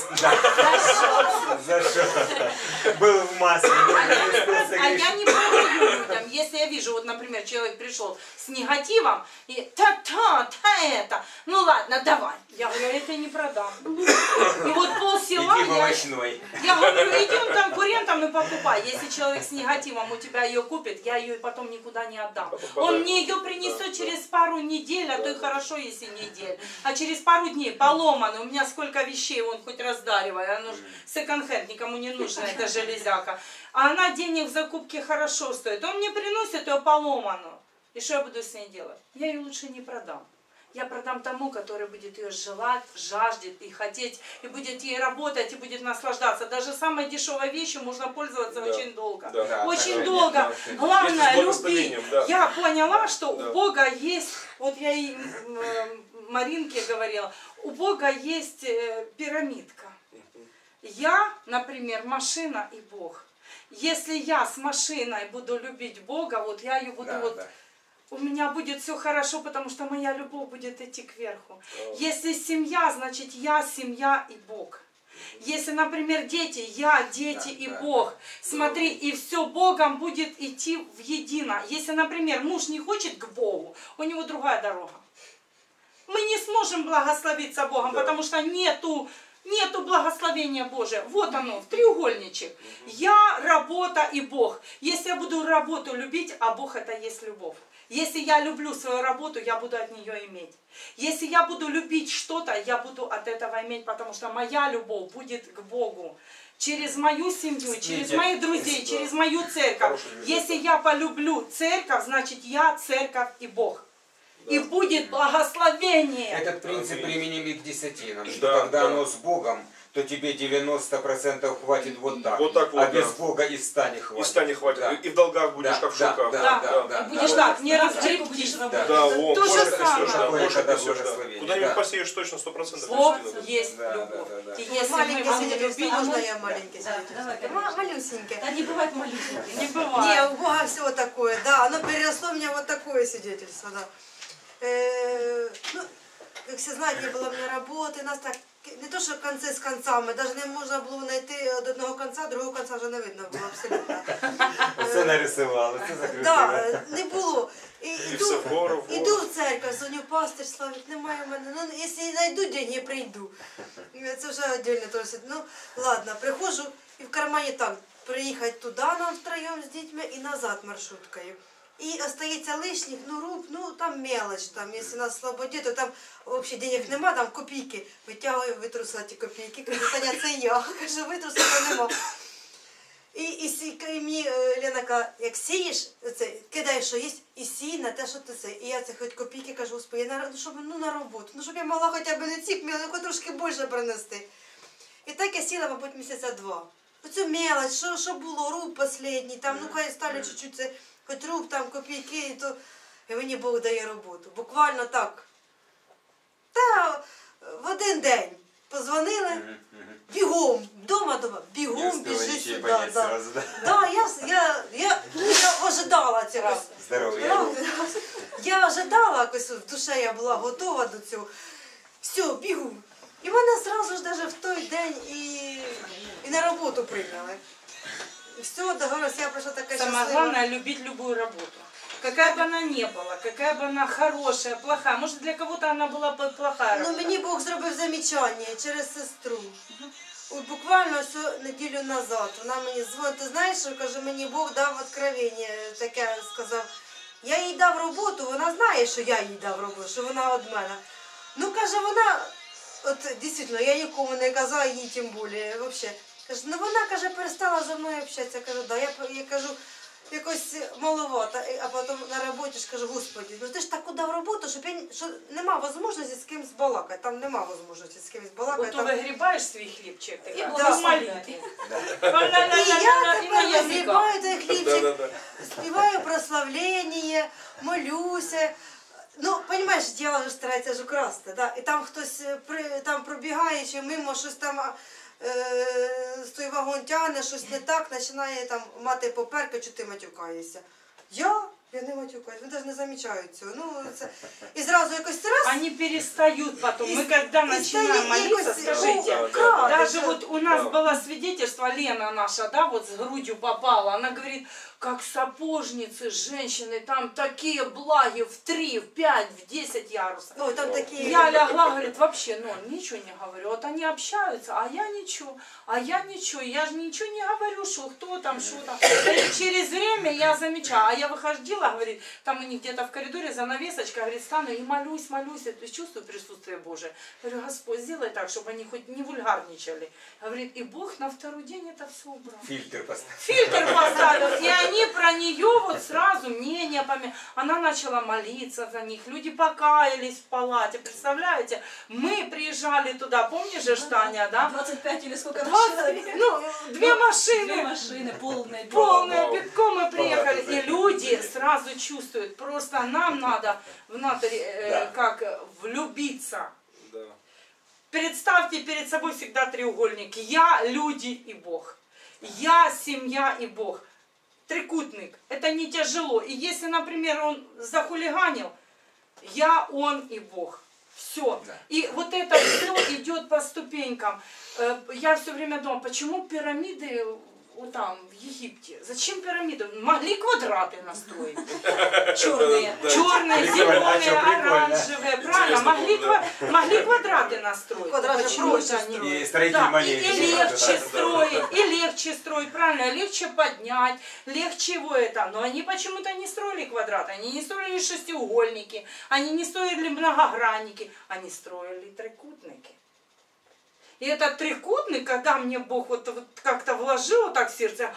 За что? Был в масле, А я не продаю людям. Если я вижу, вот, например, человек пришел с негативом, и та-та, та это, ну ладно, давай. Я говорю, это не продам. И вот пол села Иди я, овощной. я говорю, идем конкурентам и покупай. Если человек с негативом у тебя ее купит, я ее потом никуда не отдам. Он мне ее принесет через пару недель, а то и хорошо, если недель. А через пару дней поломанный. У меня сколько вещей, он хоть раздаривай. Оно ж секонд-хенд, никому не нужно, это железяка. А она денег в закупке хорошо стоит. Он мне приносит ее поломанную. И что я буду с ней делать? Я ее лучше не продам. Я продам тому, который будет ее желать, жаждет и хотеть, и будет ей работать, и будет наслаждаться. Даже самой дешевой вещью можно пользоваться Да. очень долго. Да. Да, Очень так, долго. да, да. Главное, любить. да. Я поняла, что Да. у Бога есть, вот я и э, Маринке говорила, у Бога есть э, пирамидка. Я, например, машина и Бог. Если я с машиной буду любить Бога, вот я ее буду Да, вот да. У меня будет все хорошо, потому что моя любовь будет идти кверху. Если семья, значит я, семья и Бог. Если, например, дети, я, дети Да, и да, Бог. Смотри, и все Богом будет идти в едино. Если, например, муж не хочет к Богу, у него другая дорога. Мы не сможем благословиться Богом, Да. потому что нету, нету благословения Божия. Вот оно, треугольничек. Я, работа и Бог. Если я буду работу любить, а Бог это есть любовь. Если я люблю свою работу, я буду от нее иметь. Если я буду любить что-то, я буду от этого иметь, потому что моя любовь будет к Богу. Через мою семью, через моих друзей, да. через мою церковь. Если я полюблю церковь, значит я церковь и Бог. И будет благословение. Этот принцип применим и к десятинам, Да, когда да. оно с Богом, то тебе 90% хватит вот так. Вот так вот, а да. без Бога и ста не И хватит. ста не хватит. Да. И в долгах будешь, Да, как в да, шелках. да, Да. да, да, И будешь да. так, не На разгреб будешь птиц. работать. Да, о, То же самое. да, да. Куда-нибудь да. посеешь точно, сто процентов. Вот растет. есть Да, любовь. да, да, да. И Вот если будем свидетельство, можно я маленький Да, свидетельство? давай, Ма- конечно. Малюсенькое. Да не бывает молитвы. не Не, бывает. у Бога все такое, да, оно переросло у меня вот такое свидетельство, да. Э, ну, как все знають, не було в мене роботи, нас так не то, що конці з концами, навіть не можна було знайти од одного конца, другого конца вже не видно було абсолютно. (laughs) Оце нарисували, це закрутили. Да, не було. І, іду, все іду в церкву, дзвоню, пастор Славік, немає в мене. Ну, якщо знайду деньги, прийду. Це вже отдельно тросить. Ну, ладно, приходжу і в кармані так, приїхати туди нам втроєм з дітьми і назад маршруткою. І остається лишніх, ну руб, ну там мелоч, там, якщо на свободі, то там взагалі денег нема, там копійки. Витягую, витрусила ті копійки, кажу, Таня, це я. Кажу, витрусила нема. І, і, і мені Лена каже, як сієш, це, кидаєш, що є, і сій на те, що ти це. І я це хоч копійки кажу, господи, я на, ну, щоб, ну, на роботу, ну, щоб я могла хоча б не цік, мені хоч трошки більше принести. І так я сіла, мабуть, місяця два. Оцю мелочь, що, що було, рук последній, там, ну хай ставлю чуть-чуть, це, хоч рук, там, копійки, і то і мені Бог дає роботу. Буквально так. Та в один день позвонили, бігом, дома дома, бігом біжи сюди. Да. да? Да, я, я, я, я ожидала цього. Здоровья. Ну, Я ожидала якось в душі, я була готова до цього. Все, бігу. І мене одразу ж даже в той день і, і на роботу прийняли. І все, договорилась, я прийшла така Самое щаслива. главное любить любую работу. Какая бы она ни была, какая бы она хорошая, плохая. Может для кого-то она была бы плохая. Ну работа. мені Бог зробив замічання через сестру. От буквально ось неділю назад вона мені дзвонить, ти знаєш, що каже, мені Бог дав откровення, таке сказав. Я їй дав роботу, вона знає, що я їй дав роботу, що вона від мене. Ну каже, вона, от дійсно, я нікому не казала, їй тим більше, взагалі. Каже, ну вона каже, перестала зі мною общатися. Кажу, да, я, я кажу, якось маловато. І- А потім на роботі ж кажу, господи, ну ти ж так дав роботу, щоб я ні- що нема можливості з кимось балакати. Там нема можливості з кимось балакати. Вот ты Там... выгребаешь свой хлебчик, ты И как благословляй. молитве. І я И на тепер языках. розгрібаю той Да, хлібчик, да, да. співаю прославлення, молюся. Ну, розумієш, діло ж старається ж украсти, да? і там хтось е, при, там пробігає, чи мимо щось там а, е, той вагон тягне, щось не так, починає там мати поперки, чи ти матюкаєшся. Я? Я не матюкаюсь, вони навіть не замічають цього. Ну, це... І зразу якось раз. Они перестают потом. Мы когда начинаем молиться, скажите. Даже вот у нас было свидетельство, Лена наша, да, вот с грудью попала, она говорит, как сапожницы, женщины, там такие благи в три, в пять, в десять ярусов. Ой, там такі. Я лягла, говорит, вообще, ну, ничего не говорю. Вот они общаются, а я ничего, а я ничего, я же ничего не говорю, что кто там, что там. И через время я замечаю, а я выходила, говорит, там у них где-то в коридоре занавесочка, говорит, стану и молюсь, молюсь, то есть чувствую присутствие Божие. Говорю, Господь, сделай так, чтобы они хоть не вульгарничали. Говорит, и Бог на второй день это все убрал Фильтр поставь. фильтр поставил, и они про нее вот сразу мнение поменяли. Она начала молиться за них, люди покаялись в палате, представляете? Мы приезжали туда, помнишь же, Таня, да? 25 или сколько там 20, человек? ну, две Две машины, машины, полные. полные битком мы приехали, и люди сразу чувствуют, просто нам надо в натуре, э, как влюбиться. Да. Представьте перед собой всегда треугольник. Я, люди и Бог. Я, семья и Бог. Трикутник. Это не тяжело. И если, например, он захулиганил, я, он и Бог. Все. Да. И вот это все идет по ступенькам. Э, Я все время думала, почему пирамиды вот там, в Египте? Зачем пирамиды? Могли квадраты настроить. Черные. Черные, зеленые, оранжевые. Правильно, могли, квадраты настроить. Квадраты проще они- И строитель Да, и, маленький. и легче Да, да. строить, и легче строить, правильно, легче поднять, легче его это. Но они почему-то не строили квадраты, они не строили шестиугольники, они не строили многогранники, они строили трикутники. И этот трикутник, когда мне Бог вот, вот как-то вложил вот так в сердце,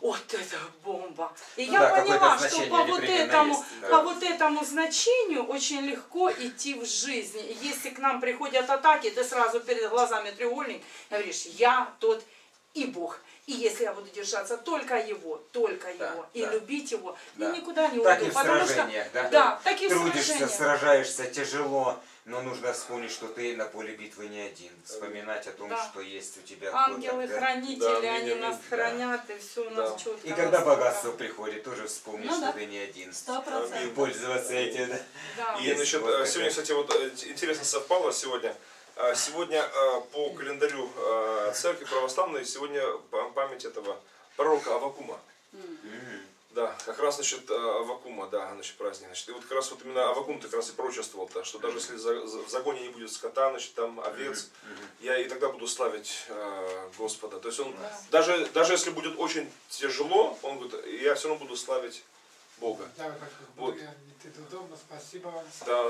вот это бомба. И Ну я да, поняла, что по вот этому, есть, да. по вот этому значению очень легко идти в жизнь. И Если к нам приходят атаки, ты сразу перед глазами треугольник, говоришь, я тот и Бог. И если я буду держаться только Его, только Да, Его, и да. любить Его, Да. я никуда не Так и уйду. в потому что сражениях, да? да, так и в Трудишься, сражениях. сражаешься тяжело, но нужно вспомнить, что ты на поле битвы не один. Вспоминать о том, Да. что есть у тебя да. Ангелы-хранители, Да, они аминь, нас аминь. хранят, и все у нас Да. четко. И когда богатство приходит, тоже вспомни, Ну что да. ты не один. Сто И процентов. пользоваться этим, да. Да. И Есть насчет, вот э, сегодня, кстати, вот э, интересно совпало сегодня. А, Сегодня э, по календарю церкви православной сегодня па- память этого пророка Авакума. М. Да, как раз насчет э, Авакума, да, значит, праздник. Значит, и вот как раз вот именно Авакум как раз и пророчествовал, то, что даже если за- за- в загоне не будет скота, значит, там овец, я и тогда буду славить э, Господа. То есть он, даже, даже если будет очень тяжело, он говорит, я все равно буду славить Бога. Так Вот. спасибо вам. Да,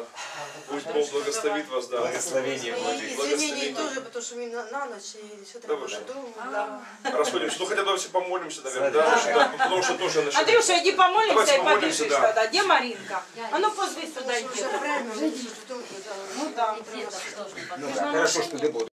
пусть Бог благословит вас, да. Благословение Божье. извинения тоже, потому что мне на, на ночь и все Да треба вы что? додому. Да. Расходимся. Ну хотя давайте помолимся, наверное. Да. Да, потому что- потому что тоже насчет- Андрюша, иди помолимся Давайте и побежишь да. тогда. Где Маринка? А ну сюда Уже иди. уже да. Ну да. Ну да, хорошо, что ты